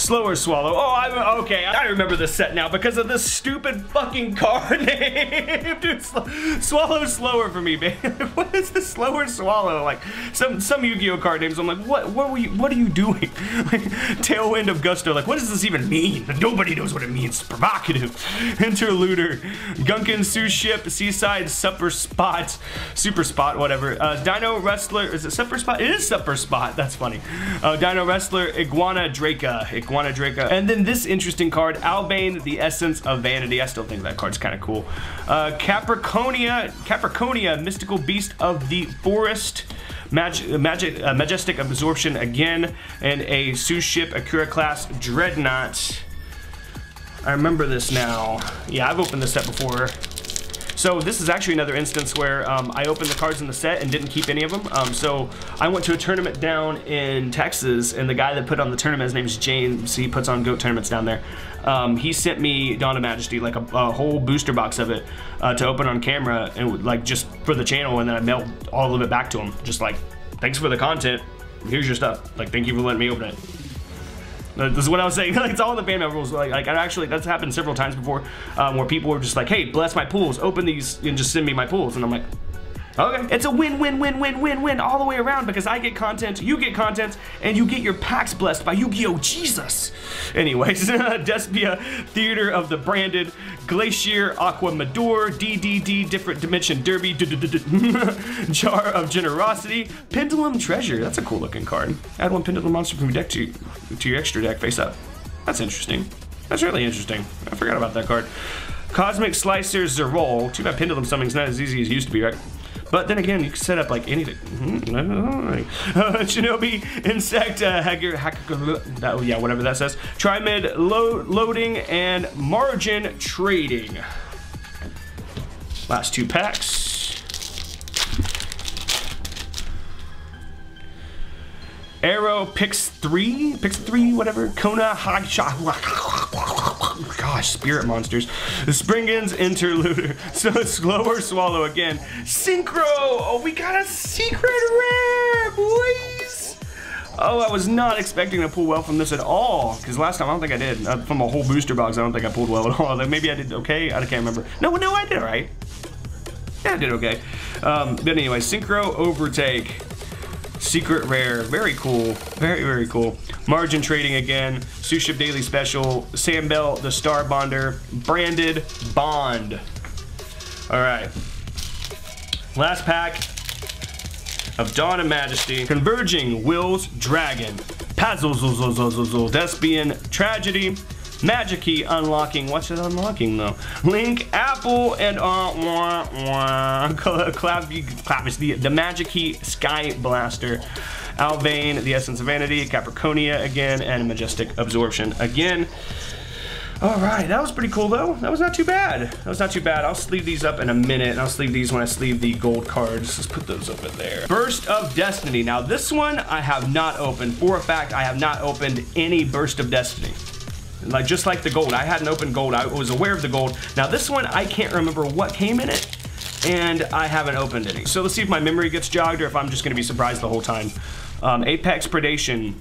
Slower Swallow. Oh, I'm okay. I remember this set now because of this stupid fucking card name. Dude, sl swallow slower for me, man. what is the slower swallow? Like some some Yu-Gi-Oh card names. I'm like, what what were you what are you doing? like Tailwind of Gusto. Like, what does this even mean? Nobody knows what it means. It's provocative. Interluder. Gunkan Suship. Seaside Supper Spot. Super Spot, whatever. Uh, Dino Wrestler. Is it Supper Spot? It is Supper Spot. That's funny. Uh, Dino Wrestler. Iguana Draca. Iguana Draca. And then this interesting card, Albane, the Essence of Vanity. I still think that card's kind of cool. Uh, Capricornia, Capricornia, Mystical Beast of the Forest. Magic, magic, uh, Majestic Absorption again, and a Suship Akira class Dreadnought. I remember this now. Yeah, I've opened this set before. So this is actually another instance where um, I opened the cards in the set and didn't keep any of them. Um, so I went to a tournament down in Texas and the guy that put on the tournament, his name is James, he puts on GOAT tournaments down there. Um, he sent me Dawn of Majesty, like a, a whole booster box of it uh, to open on camera and like just for the channel and then I mailed all of it back to him. Just like, thanks for the content, here's your stuff. Like, thank you for letting me open it. This is what I was saying. like, it's all in the fan mail rules. Like, like I actually, that's happened several times before, um, where people were just like, "Hey, bless my pools. Open these and just send me my pools." And I'm like, Okay. It's a win, win, win, win, win, win all the way around because I get content, you get content, and you get your packs blessed by Yu-Gi-Oh! Jesus. Anyways, Despia, Theater of the Branded, Glacier, Aqua Madoor, DDD, Different Dimension Derby, Jar of Generosity, Pendulum Treasure. That's a cool looking card. Add one Pendulum monster from your deck to, to your extra deck face up. That's interesting. That's really interesting. I forgot about that card. Cosmic Slicer Zerol. Too bad Pendulum Summoning's not as easy as it used to be, right? But then again, you can set up like anything. Uh, Shinobi, Insect, uh, hacker, hacker, that, yeah, whatever that says. Trimid, lo loading, and margin trading. Last two packs. Arrow picks three, picks three, whatever. Kona high shot. Gosh, spirit monsters. The Springans interluder. So slower swallow again. Synchro. Oh, we got a secret rare, boys. Oh, I was not expecting to pull well from this at all. Because last time, I don't think I did. Uh, from a whole booster box, I don't think I pulled well at all. Like, maybe I did okay. I can't remember. No, no, I did all right. Yeah, I did okay. Um, but anyway, Synchro Overtake. Secret Rare, very cool, very, very cool. Margin Trading again, Suship Daily Special, Sam Bell, the Star Bonder, Branded Bond. All right, last pack of Dawn of Majesty, Converging Wills Dragon, Pazzle Despian Tragedy, Magic key unlocking. What's it unlocking though? Link, Apple, and uh, wah, wah. Clappy, Clappy, the, the Magic key Sky Blaster. Alvain, the Essence of Vanity, Capricornia again, and Majestic Absorption again. All right, that was pretty cool though. That was not too bad. That was not too bad. I'll sleeve these up in a minute, and I'll sleeve these when I sleeve the gold cards. Let's put those over there. Burst of Destiny. Now this one I have not opened. For a fact, I have not opened any Burst of Destiny. Like just like the gold, I hadn't opened gold. I was aware of the gold. Now this one, I can't remember what came in it, and I haven't opened any. So let's see if my memory gets jogged or if I'm just gonna be surprised the whole time. Um, Apex Predation.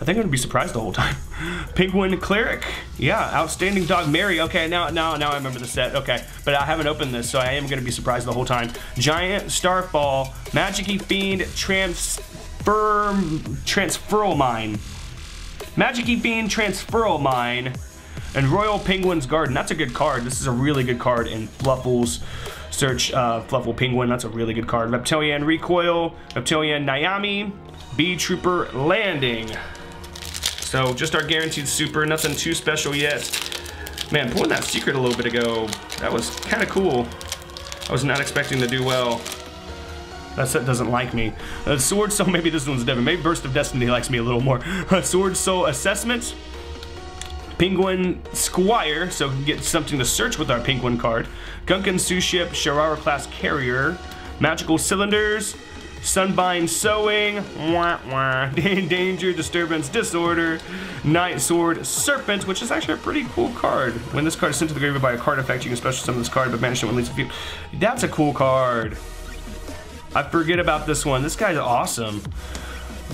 I think I'm gonna be surprised the whole time. Penguin Cleric, yeah, Outstanding Dog Mary. Okay, now now now I remember the set. Okay, but I haven't opened this, so I am gonna be surprised the whole time. Giant Starfall, Magic Fiend, Transfer Transferal Mine. Magic Fiend, Transferal Mine, and Royal Penguin's Garden. That's a good card. This is a really good card in Fluffles. Search uh, Fluffle Penguin. That's a really good card. Reptilian Recoil, Reptilian Nyami, B Trooper Landing. So just our guaranteed super. Nothing too special yet. Man, pulling that secret a little bit ago, that was kind of cool. I was not expecting to do well. That set doesn't like me. Uh, Sword Soul, maybe this one's different. Maybe Burst of Destiny likes me a little more. Uh, Sword Soul Assessment. Penguin Squire, so we can get something to search with our Penguin card. Gunkan Suship, Sharara Class Carrier. Magical Cylinders. Sunbind Sewing, wah, wah. Danger, Disturbance, Disorder, Night Sword, Serpent, which is actually a pretty cool card. When this card is sent to the graveyard by a card effect, you can special summon this card, but banish it when least a few. That's a cool card. I forget about this one. This guy's awesome.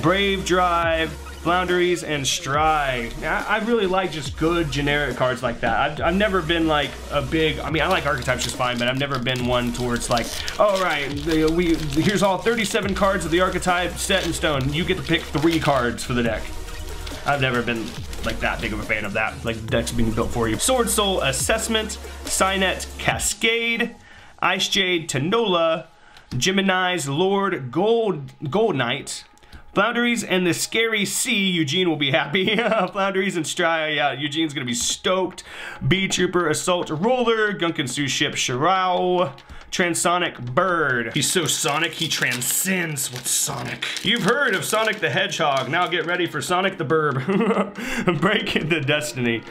Brave Drive, Floowandereeze, and Stride. I, really like just good generic cards like that. I've, I've never been like a big, I mean, I like archetypes just fine, but I've never been one towards like, all right, we here's all 37 cards of the archetype set in stone. You get to pick three cards for the deck. I've never been like that big of a fan of that, like decks being built for you. Sword Soul Assessment, Cynet Cascade, Ice Jade Tanola, Gemini's Lord Gold Gold Knight. Floowandereeze and the Scary Sea, Eugene will be happy. Floowandereeze and Stria, yeah, Eugene's gonna be stoked. B Trooper, Assault Roller, Gunkan Suship, Shirao. Transonic Bird. He's so sonic, he transcends with Sonic. You've heard of Sonic the Hedgehog. Now get ready for Sonic the Burb. Break the Destiny.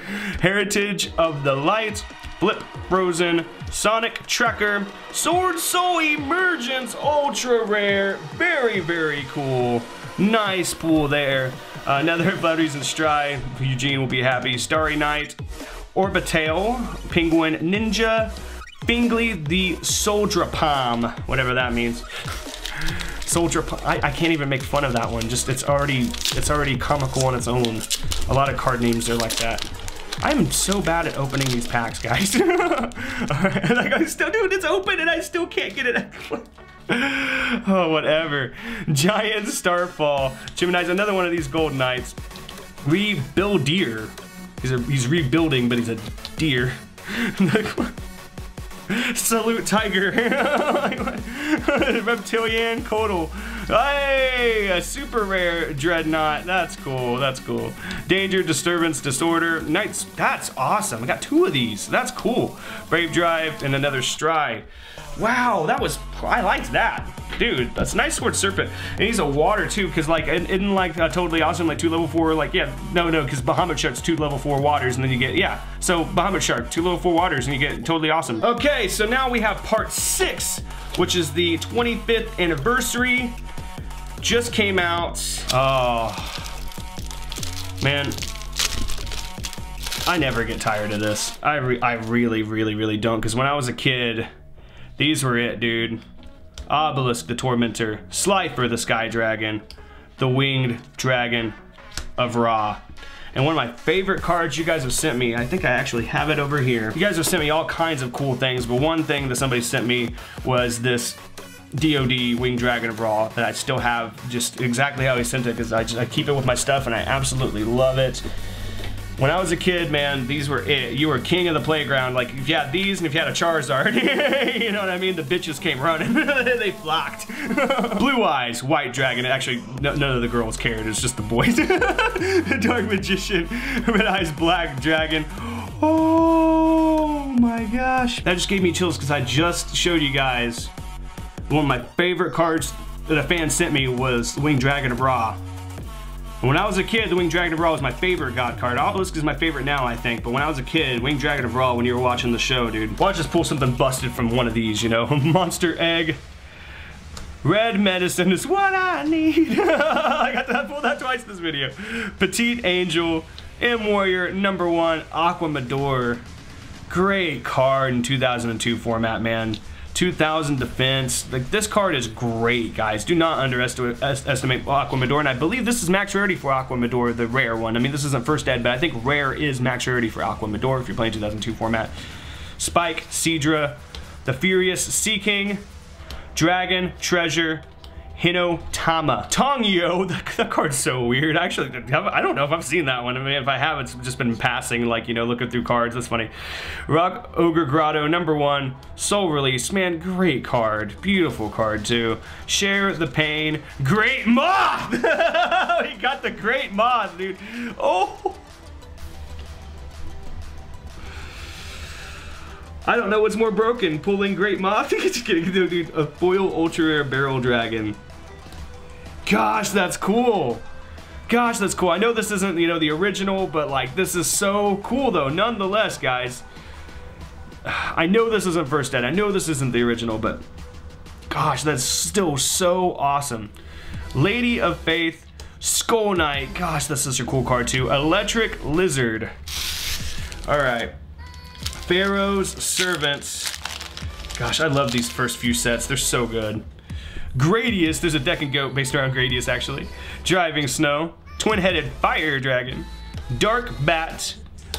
Heritage of the Light. Flip Frozen, Sonic Tracker, Sword Soul Emergence, Ultra Rare, very, very cool. Nice pool there. Uh, Nether Floowandereeze and Stry, Eugene will be happy. Starry Night, Orbitail, Penguin Ninja, Bingley the Soldier Palm, whatever that means. Soldier, I, I, can't even make fun of that one. Just it's already it's already comical on its own. A lot of card names are like that. I'm so bad at opening these packs, guys. like I still, dude, it's open and I still can't get it. oh, whatever. Giant Starfall. Gemini's another one of these gold knights. Rebuild deer. He's a, he's rebuilding, but he's a deer. Salute Tiger. Reptilian Codal. Hey, a super rare Dreadnought. That's cool. That's cool. Danger, Disturbance, Disorder. Knights. That's awesome. I got two of these. That's cool. Brave Drive and another Stride. Wow, that was, I liked that. Dude, that's nice sword serpent. And he's a water too, because like, isn't like uh, totally awesome, like two level four, like, yeah, no, no, because Bahamut Shark's two level four waters, and then you get, yeah. So Bahamut Shark, two level four waters, and you get totally awesome. Okay, so now we have part six, which is the 25th anniversary. Just came out. Oh, man, I never get tired of this. I, re I really, really, really don't. Because when I was a kid, these were it, dude. Obelisk the Tormentor, Slifer the Sky Dragon, the Winged Dragon of Ra. And one of my favorite cards you guys have sent me, I think I actually have it over here. You guys have sent me all kinds of cool things, but one thing that somebody sent me was this DoD Winged Dragon of Ra that I still have just exactly how he sent it because I, just I keep it with my stuff and I absolutely love it. When I was a kid, man, these were it. You were king of the playground. Like, if you had these and if you had a Charizard, you know what I mean? The bitches came running. they flocked. Blue Eyes, White Dragon. Actually, no, none of the girls cared. It's just the boys. Dark Magician, Red Eyes, Black Dragon. Oh my gosh. That just gave me chills because I just showed you guys one of my favorite cards that a fan sent me was Winged Dragon of Ra. When I was a kid, the Winged Dragon of Ra was my favorite god card. Obelisk is my favorite now, I think, but when I was a kid, Winged Dragon of Ra, when you were watching the show, dude, watch us pull something busted from one of these, you know? Monster Egg. Red medicine is what I need. I got to pull that twice this video. Petite Angel, M Warrior, number one, Aqua Madoor. Great card in 2002 format, man. 2000 defense. Like this card is great, guys. Do not underestimate Aqua Madoor. And I believe this is max rarity for Aqua Madoor, the rare one. I mean, this isn't first ed, but I think rare is max rarity for Aqua Madoor if you're playing 2002 format. Spike, Seadra, the Furious Sea King, Dragon, Treasure, Hinotama. Tongyo, that, that card's so weird. Actually, I don't know if I've seen that one. I mean, if I have, it's just been passing, like, you know, looking through cards. That's funny. Rock Ogre Grotto, number one. Soul Release. Man, great card. Beautiful card, too. Share the Pain. Great Moth! he got the Great Moth, dude. Oh! I don't know what's more broken, pulling Great Moth. Just kidding, dude. A foil ultra rare barrel dragon. Gosh, that's cool. Gosh, that's cool. I know this isn't, you know, the original, but like this is so cool though. Nonetheless, guys, I know this isn't first ed. I know this isn't the original, but gosh, that's still so awesome. Lady of Faith, Skull Knight. Gosh, that's such a cool card too. Electric Lizard. All right. Pharaoh's Servants. Gosh, I love these first few sets. They're so good. Gradius, there's a deck and goat based around Gradius actually. Driving Snow, Twin-Headed Fire Dragon, Dark Bat,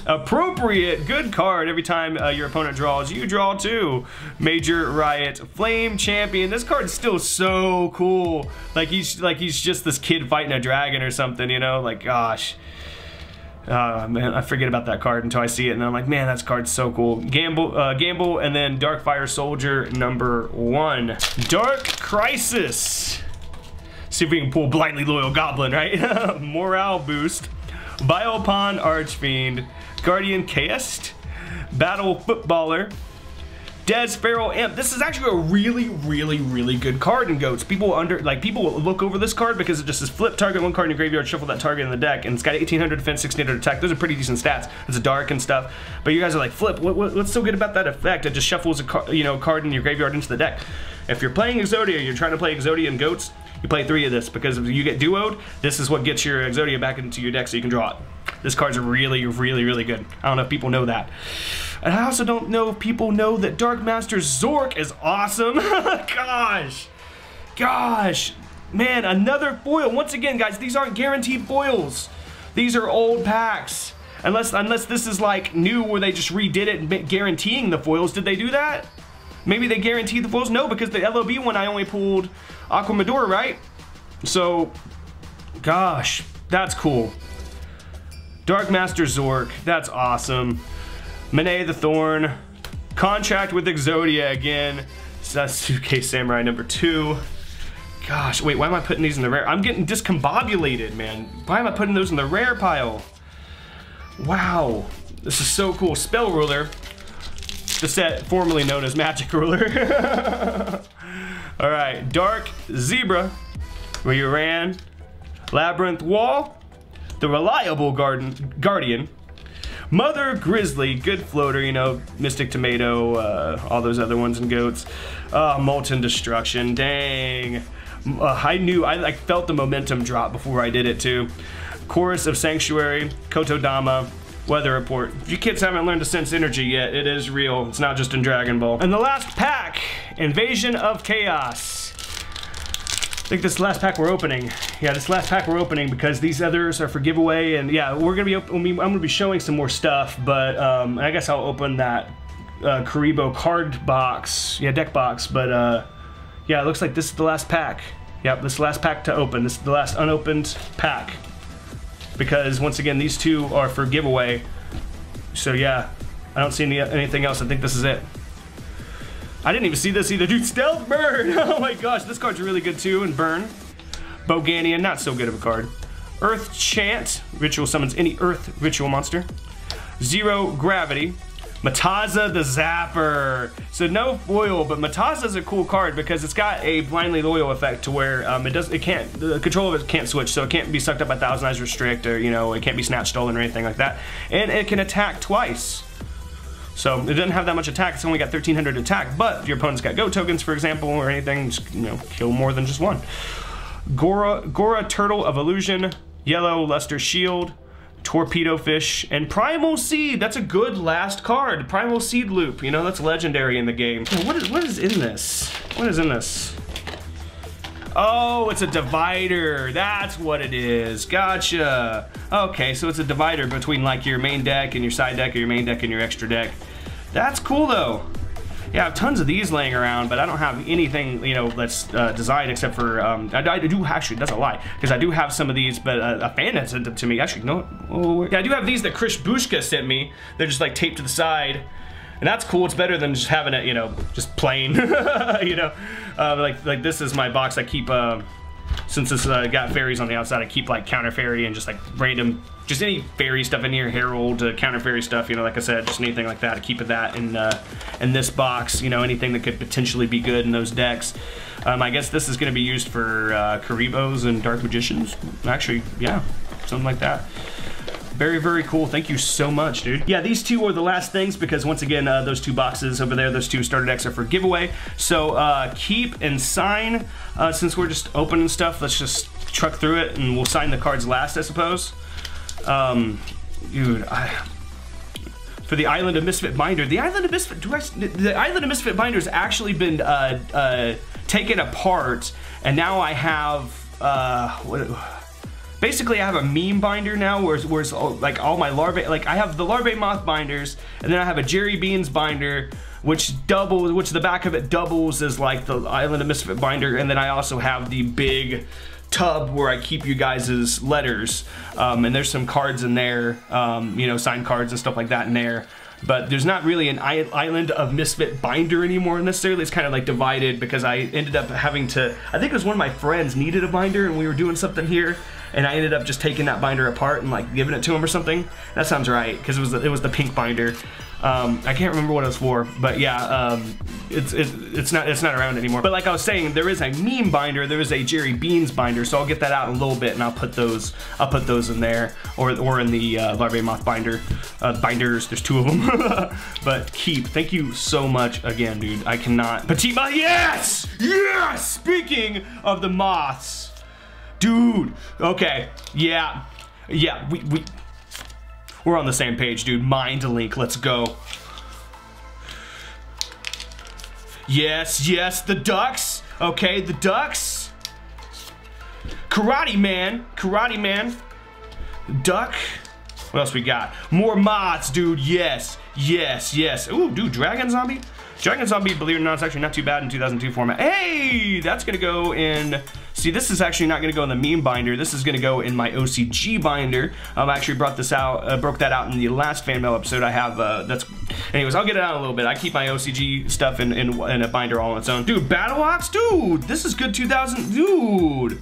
appropriate, good card every time uh, your opponent draws. You draw too. Major Riot, Flame Champion. This card's still so cool. Like he's like he's just this kid fighting a dragon or something, you know? Like gosh. Uh, man, I forget about that card until I see it, and I'm like, man, that card's so cool. Gamble, uh, Gamble, and then Darkfire Soldier number one. Dark Crisis. See if we can pull Blindly Loyal Goblin, right? Morale Boost. Biopon Archfiend. Guardian Chaos. Battle Footballer. Des Feral Imp. This is actually a really, really, really good card in Goats. People under like people look over this card because it just says flip target one card in your graveyard, shuffle that target in the deck, and it's got 1800 defense, 1600 attack. Those are pretty decent stats. It's a dark and stuff. But you guys are like, flip. What, what, what's so good about that effect? It just shuffles a you know card in your graveyard into the deck. If you're playing Exodia, you're trying to play Exodia and Goats, you play three of this because if you get duoed, this is what gets your Exodia back into your deck so you can draw it. This card's really, really, really good. I don't know if people know that. And I also don't know if people know that Dark Master Zorc is awesome. Gosh. Gosh. Man, another foil. Once again, guys, these aren't guaranteed foils. These are old packs. Unless, unless this is like new where they just redid it guaranteeing the foils. Did they do that? Maybe they guaranteed the foils? No, because the LOB one I only pulled Aqua Madoor, right? So, gosh, that's cool. Dark Master Zorc, that's awesome. Monet the Thorn, Contract with Exodia again. Sasuke Samurai number two. Gosh, wait, why am I putting these in the rare? I'm getting discombobulated, man. Why am I putting those in the rare pile? Wow, this is so cool. Spell Ruler, the set formerly known as Magic Ruler. All right, Dark Zebra, where you ran, Labyrinth Wall, the Reliable Garden Guardian, Mother Grizzly, good floater, you know, Mystic Tomato, uh, all those other ones and goats. Uh, Molten Destruction, dang. Uh, I knew, I like felt the momentum drop before I did it too. Chorus of Sanctuary, Kotodama, Weather Report. If you kids haven't learned to sense energy yet, it is real. It's not just in Dragon Ball. And the last pack, Invasion of Chaos. I think this last pack we're opening. Yeah, this last pack we're opening because these others are for giveaway, and yeah, we're gonna be. I'm gonna be showing some more stuff, but um, I guess I'll open that uh, Kuriboh card box, yeah, deck box. But uh, yeah, it looks like this is the last pack. Yep, this last pack to open. This is the last unopened pack because once again, these two are for giveaway. So yeah, I don't see any, anything else. I think this is it. I didn't even see this either. Dude, Stealth Burn! Oh my gosh, this card's really good too, and Burn. Boganian, not so good of a card. Earth Chant, ritual summons any Earth ritual monster. Zero Gravity. Mataza the Zapper. So no foil, but Mataza's a cool card because it's got a blindly loyal effect to where um, it does it can't the control of it can't switch, so it can't be sucked up by Thousand Eyes Restrict or you know it can't be snatched stolen or anything like that, and it can attack twice. So it doesn't have that much attack. It's only got 1300 attack, but if your opponent's got go tokens, for example, or anything, just, you know, kill more than just one. Gora, Gora Turtle of Illusion, Yellow Luster Shield, Torpedo Fish, and Primal Seed. That's a good last card. Primal Seed Loop. You know, that's legendary in the game. What is, what is in this? What is in this? Oh, it's a divider. That's what it is. Gotcha. Okay, so it's a divider between like your main deck and your side deck or your main deck and your extra deck. That's cool though. Yeah, I have tons of these laying around, but I don't have anything, you know, that's uh, designed except for, um, I, I, do, actually, that's a lie, because I do have some of these, but uh, a fan had sent them to me. Actually, no, oh, yeah, I do have these that Chris Bushka sent me. They're just like taped to the side. And that's cool, it's better than just having it, you know, just plain, you know. Uh, like, like this is my box I keep, uh, since this uh, got fairies on the outside, I keep like counter fairy and just like random, just any fairy stuff in here, Herald, uh, counter fairy stuff, you know, like I said, just anything like that. I keep it that in, uh, in this box, you know, anything that could potentially be good in those decks. Um, I guess this is going to be used for uh, Kuribohs and Dark Magicians. Actually, yeah, something like that. Very, very cool. Thank you so much, dude. Yeah, these two are the last things because once again, uh, those two boxes over there, those two starter decks are for giveaway. So uh, keep and sign. Uh, since we're just opening stuff, let's just truck through it and we'll sign the cards last, I suppose. Um, dude, I, for the Island of Misfit Binder. The Island of Misfit, I, the Island of Misfit Binder has actually been uh, uh, taken apart, and now I have uh, what, basically I have a meme binder now where, where it's all, like all my larvae, like I have the larvae moth binders and then I have a Jerry Beans binder which doubles, which the back of it doubles as like the Island of Misfit binder and then I also have the big tub where I keep you guys' letters. Um, and there's some cards in there, um, you know, signed cards and stuff like that in there. But there's not really an island of misfit binder anymore necessarily. It's kind of like divided because i ended up having to i think it was one of my friends needed a binder and we were doing something here and I ended up just taking that binder apart and like giving it to him or something. That sounds right because it was the, it was the pink binder. Um, I can't remember what it was for, but yeah, um, it's it, it's not it's not around anymore. But like I was saying, there is a meme binder, there is a Jerry Beans binder, so I'll get that out in a little bit and I'll put those I'll put those in there or or in the uh, larvae moth binder uh, binders. There's two of them, but keep. Thank you so much again, dude. I cannot. Petite moth, yes, yes. Speaking of the moths. Dude, okay, yeah, yeah, we, we, we're on the same page, dude. Mind link, let's go. Yes, yes, the ducks. Okay, the ducks. Karate Man, Karate Man. Duck. What else we got? More mods, dude. Yes, yes, yes. Ooh, dude, Dragon Zombie. Dragon Zombie, believe it or not, it's actually not too bad in 2002 format. Hey, that's gonna go in See, this is actually not gonna go in the meme binder. This is gonna go in my OCG binder. Um, I actually brought this out, uh, broke that out in the last fan mail episode. I have, uh, that's, anyways, I'll get it out a little bit. I keep my OCG stuff in, in, in a binder all on its own. Dude, Battle Ox? Dude, this is good 2000, dude.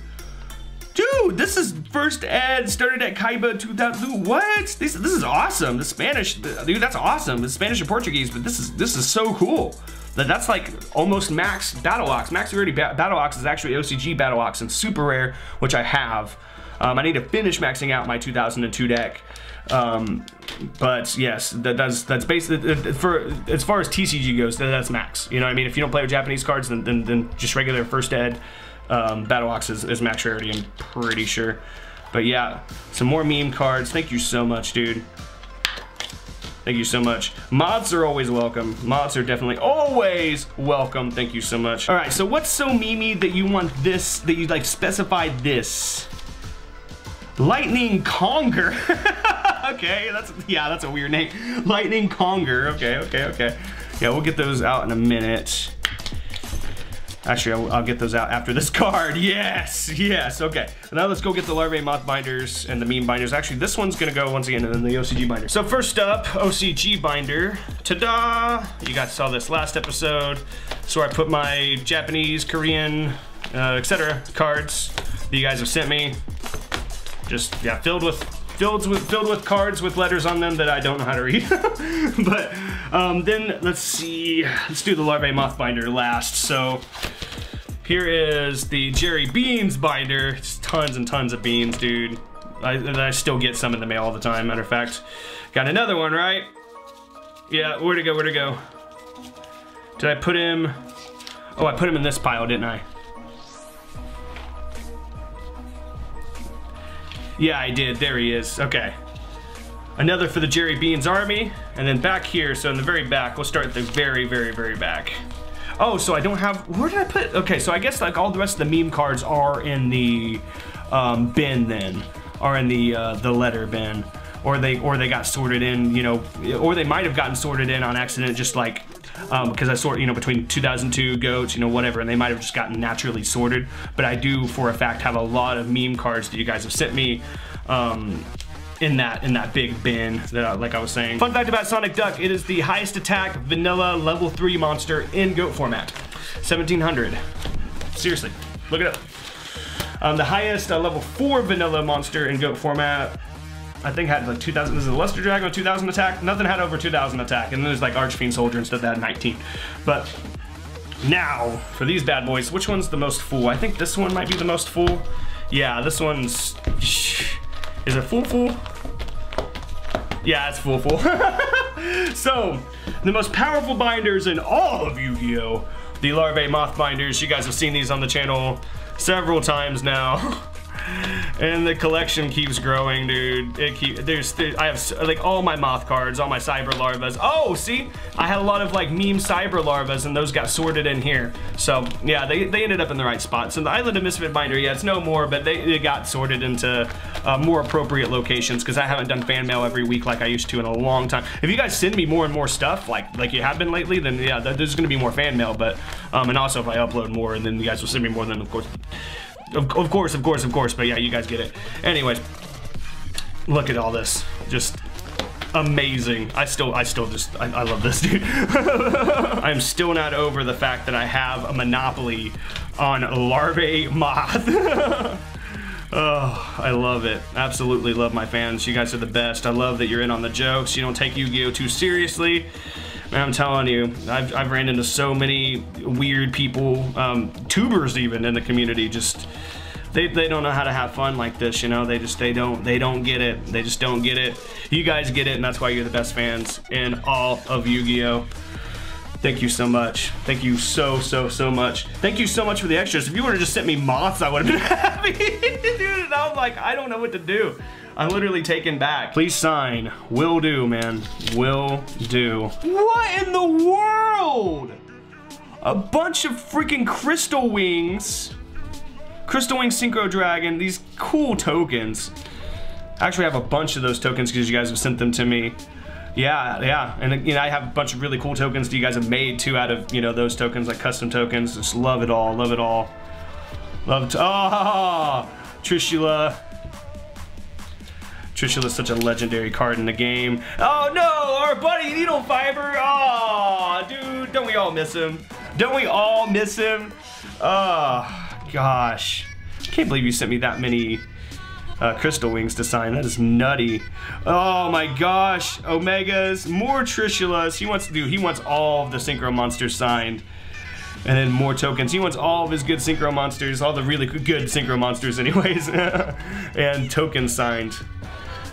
Dude, this is first ed, started at Kaiba 2000. What? This, this is awesome. The Spanish, dude, that's awesome. The Spanish and Portuguese, but this is this is so cool. That that's like almost max battle ox. Max rarity ba battle ox is actually OCG battle ox and super rare, which I have. Um, I need to finish maxing out my 2002 deck. Um, but yes, that, that's that's basically for as far as TCG goes. That's max. You know, what I mean, if you don't play with Japanese cards, then then, then just regular first ed um, Battle Ox is, is max rarity. I'm pretty sure. But yeah, some more meme cards. Thank you so much, dude. Thank you so much. Mods are always welcome. Mods are definitely always welcome. Thank you so much. All right, so what's so memey that you want this, that you like specify this? Lightning Conger. okay, that's, yeah, that's a weird name. Lightning Conger, okay, okay, okay. Yeah, we'll get those out in a minute. Actually, I'll, I'll, get those out after this card. Yes, yes, okay. Now let's go get the Larvae Moth binders and the meme binders. Actually, this one's gonna go once again and then the OCG binder. So first up, OCG binder. Ta-da! You guys saw this last episode. So I put my Japanese, Korean, uh, etc. cards that you guys have sent me. Just, yeah, filled with filled with filled with cards with letters on them that I don't know how to read. but um, then let's see, let's do the larvae moth binder last. So here is the Jerry Beans binder. It's tons and tons of beans, dude. I, I still get some in the mail all the time, matter of fact. Got another one, right? Yeah, where'd it go, where'd it go? Did I put him, oh, I put him in this pile, didn't I? Yeah, I did. There he is. Okay. Another for the Jerry Beans Army. And then back here, so in the very back, we'll start at the very, very, very back. Oh, so I don't have, where did I put, okay, so I guess like all the rest of the meme cards are in the um, bin then, are in the uh, the letter bin. Or they, or they got sorted in, you know, or they might have gotten sorted in on accident, just like because um, I sort, you know, between 2002 goats, you know, whatever, and they might have just gotten naturally sorted. But I do, for a fact, have a lot of meme cards that you guys have sent me. Um, in that in that big bin that I, like I was saying. Fun fact about Sonic Duck, it is the highest attack vanilla level 3 monster in GOAT format. 1700. Seriously, look it up. Um, the highest uh, level 4 vanilla monster in GOAT format I think had like 2000, this is a Luster Dragon with 2000 attack. Nothing had over 2000 attack. And then there's like Archfiend Soldier and stuff that had 19. But now, for these bad boys, which one's the most full? I think this one might be the most full. Yeah, this one's, is it full full? Yeah, it's full full. so, the most powerful binders in all of Yu-Gi-Oh! The Larvae Moth binders. You guys have seen these on the channel several times now. and the collection keeps growing, dude. It keep there's, there, I have like all my moth cards, all my cyber larvas. Oh, see, I had a lot of like meme cyber larvas, and those got sorted in here. So yeah, they, they ended up in the right spot. So the Island of Misfit binder, yeah, it's no more, but they, they got sorted into uh, more appropriate locations because I haven't done fan mail every week like I used to in a long time. If you guys send me more and more stuff, like like you have been lately, then yeah, there's gonna be more fan mail. But um, and also if I upload more, and then you guys will send me more, then of course of, of course, of course, of course. But yeah, you guys get it. Anyways, look at all this. Just amazing. I still, I still just, I, I love this, dude. I'm still not over the fact that I have a monopoly on Larvae Moth. oh, I love it. Absolutely love my fans. You guys are the best. I love that you're in on the jokes. You don't take Yu-Gi-Oh! too seriously. I'm telling you, I've, I've ran into so many weird people, um, tubers even in the community, just they, they don't know how to have fun like this, you know. They just they don't they don't get it. They just don't get it. You guys get it, and that's why you're the best fans in all of Yu-Gi-Oh. Thank you so much. Thank you so, so, so much. Thank you so much for the extras. If you would have just sent me moths, I would have been happy. Dude, I was like, I don't know what to do. I'm literally taken back. Please sign. Will do, man. Will do. What in the world? A bunch of freaking crystal wings. Crystal Wing Synchro Dragon, these cool tokens. Actually, I have a bunch of those tokens because you guys have sent them to me. Yeah, yeah, and you know I have a bunch of really cool tokens that you guys have made too out of you know those tokens like custom tokens. Just love it all, love it all, love it. Oh, Trishula, Trishula is such a legendary card in the game. Oh no, our buddy Needle Fiber. Oh, dude, don't we all miss him? Don't we all miss him? Oh, gosh. can't believe you sent me that many uh, crystal wings to sign. That is nutty. Oh my gosh. Omegas, more Trishulas. He wants to do, he wants all of the Synchro Monsters signed. And then more tokens. He wants all of his good Synchro Monsters, all the really good Synchro Monsters anyways. and tokens signed.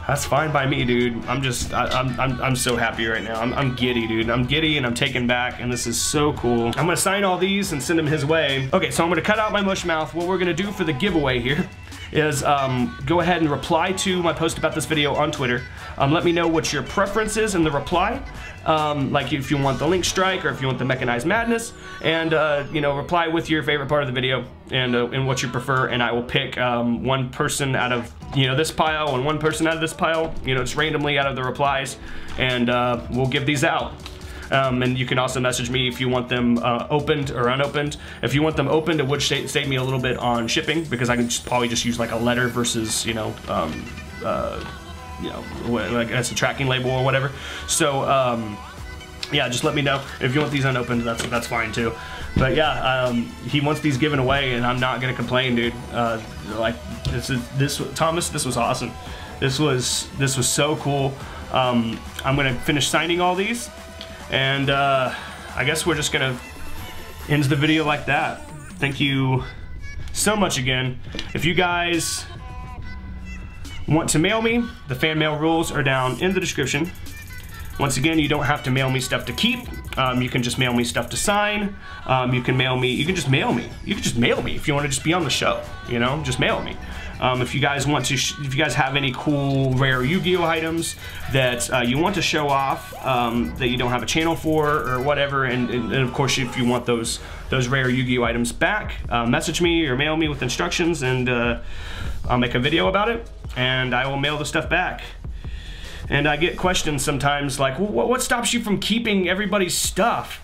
That's fine by me, dude. I'm just, I, am I'm, I'm, I'm so happy right now. I'm, I'm giddy, dude. I'm giddy and I'm taken back and this is so cool. I'm gonna sign all these and send them his way. Okay, so I'm gonna cut out my mush mouth. What we're gonna do for the giveaway here is um, go ahead and reply to my post about this video on Twitter. Um, let me know what your preference is in the reply. Um, like if you want the link strike or if you want the mechanized madness and uh, you know reply with your favorite part of the video and, uh, and what you prefer and I will pick um, one person out of you know this pile and one person out of this pile you know just randomly out of the replies and uh, we'll give these out um, and you can also message me if you want them uh, opened or unopened. If you want them opened, it would save me a little bit on shipping because I can just probably just use like a letter versus, you know, um, uh, you know, like as a tracking label or whatever. So, um, yeah, just let me know if you want these unopened. That's that's fine too. But yeah, um, he wants these given away, and I'm not gonna complain, dude. Uh, like this is this Thomas, this was awesome. This was this was so cool. Um, I'm gonna finish signing all these, and uh, I guess we're just gonna end the video like that. Thank you so much again. If you guys want to mail me, the fan mail rules are down in the description. Once again, you don't have to mail me stuff to keep. Um, you can just mail me stuff to sign. Um, you can mail me, you can just mail me. You can just mail me if you want to just be on the show, you know, just mail me. Um, if you guys want to, if you guys have any cool rare Yu-Gi-Oh items that uh, you want to show off um, that you don't have a channel for or whatever, and, and, and of course if you want those those rare Yu-Gi-Oh items back, uh, message me or mail me with instructions, and uh, I'll make a video about it, and I will mail the stuff back. And I get questions sometimes like, what stops you from keeping everybody's stuff?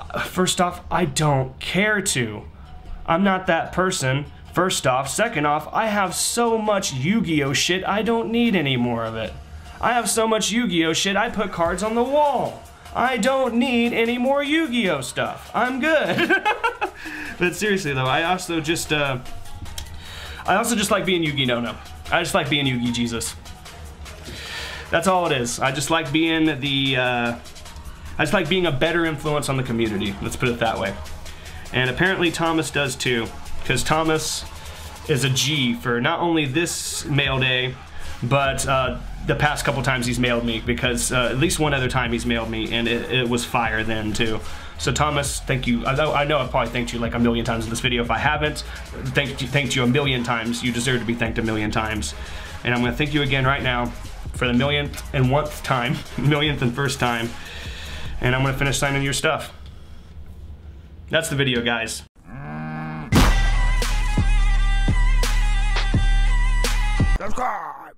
Uh, first off, I don't care to. I'm not that person. First off, second off, I have so much Yu-Gi-Oh shit, I don't need any more of it. I have so much Yu-Gi-Oh shit, I put cards on the wall. I don't need any more Yu-Gi-Oh stuff. I'm good. but seriously though, I also just, uh, I also just like being Yu-Gi No-No. I just like being Yu-Gi Jesus. That's all it is. I just like being the, uh, I just like being a better influence on the community. Let's put it that way. And apparently Thomas does too because Thomas is a G for not only this mail day, but uh, the past couple times he's mailed me because uh, at least one other time he's mailed me and it, it, was fire then too. So Thomas, thank you. I know, I know I've probably thanked you like a million times in this video. If I haven't, thanked you, thanked you a million times. You deserve to be thanked a million times. And I'm gonna thank you again right now for the millionth and one time, millionth and first time. And I'm gonna finish signing your stuff. That's the video, guys. subscribe.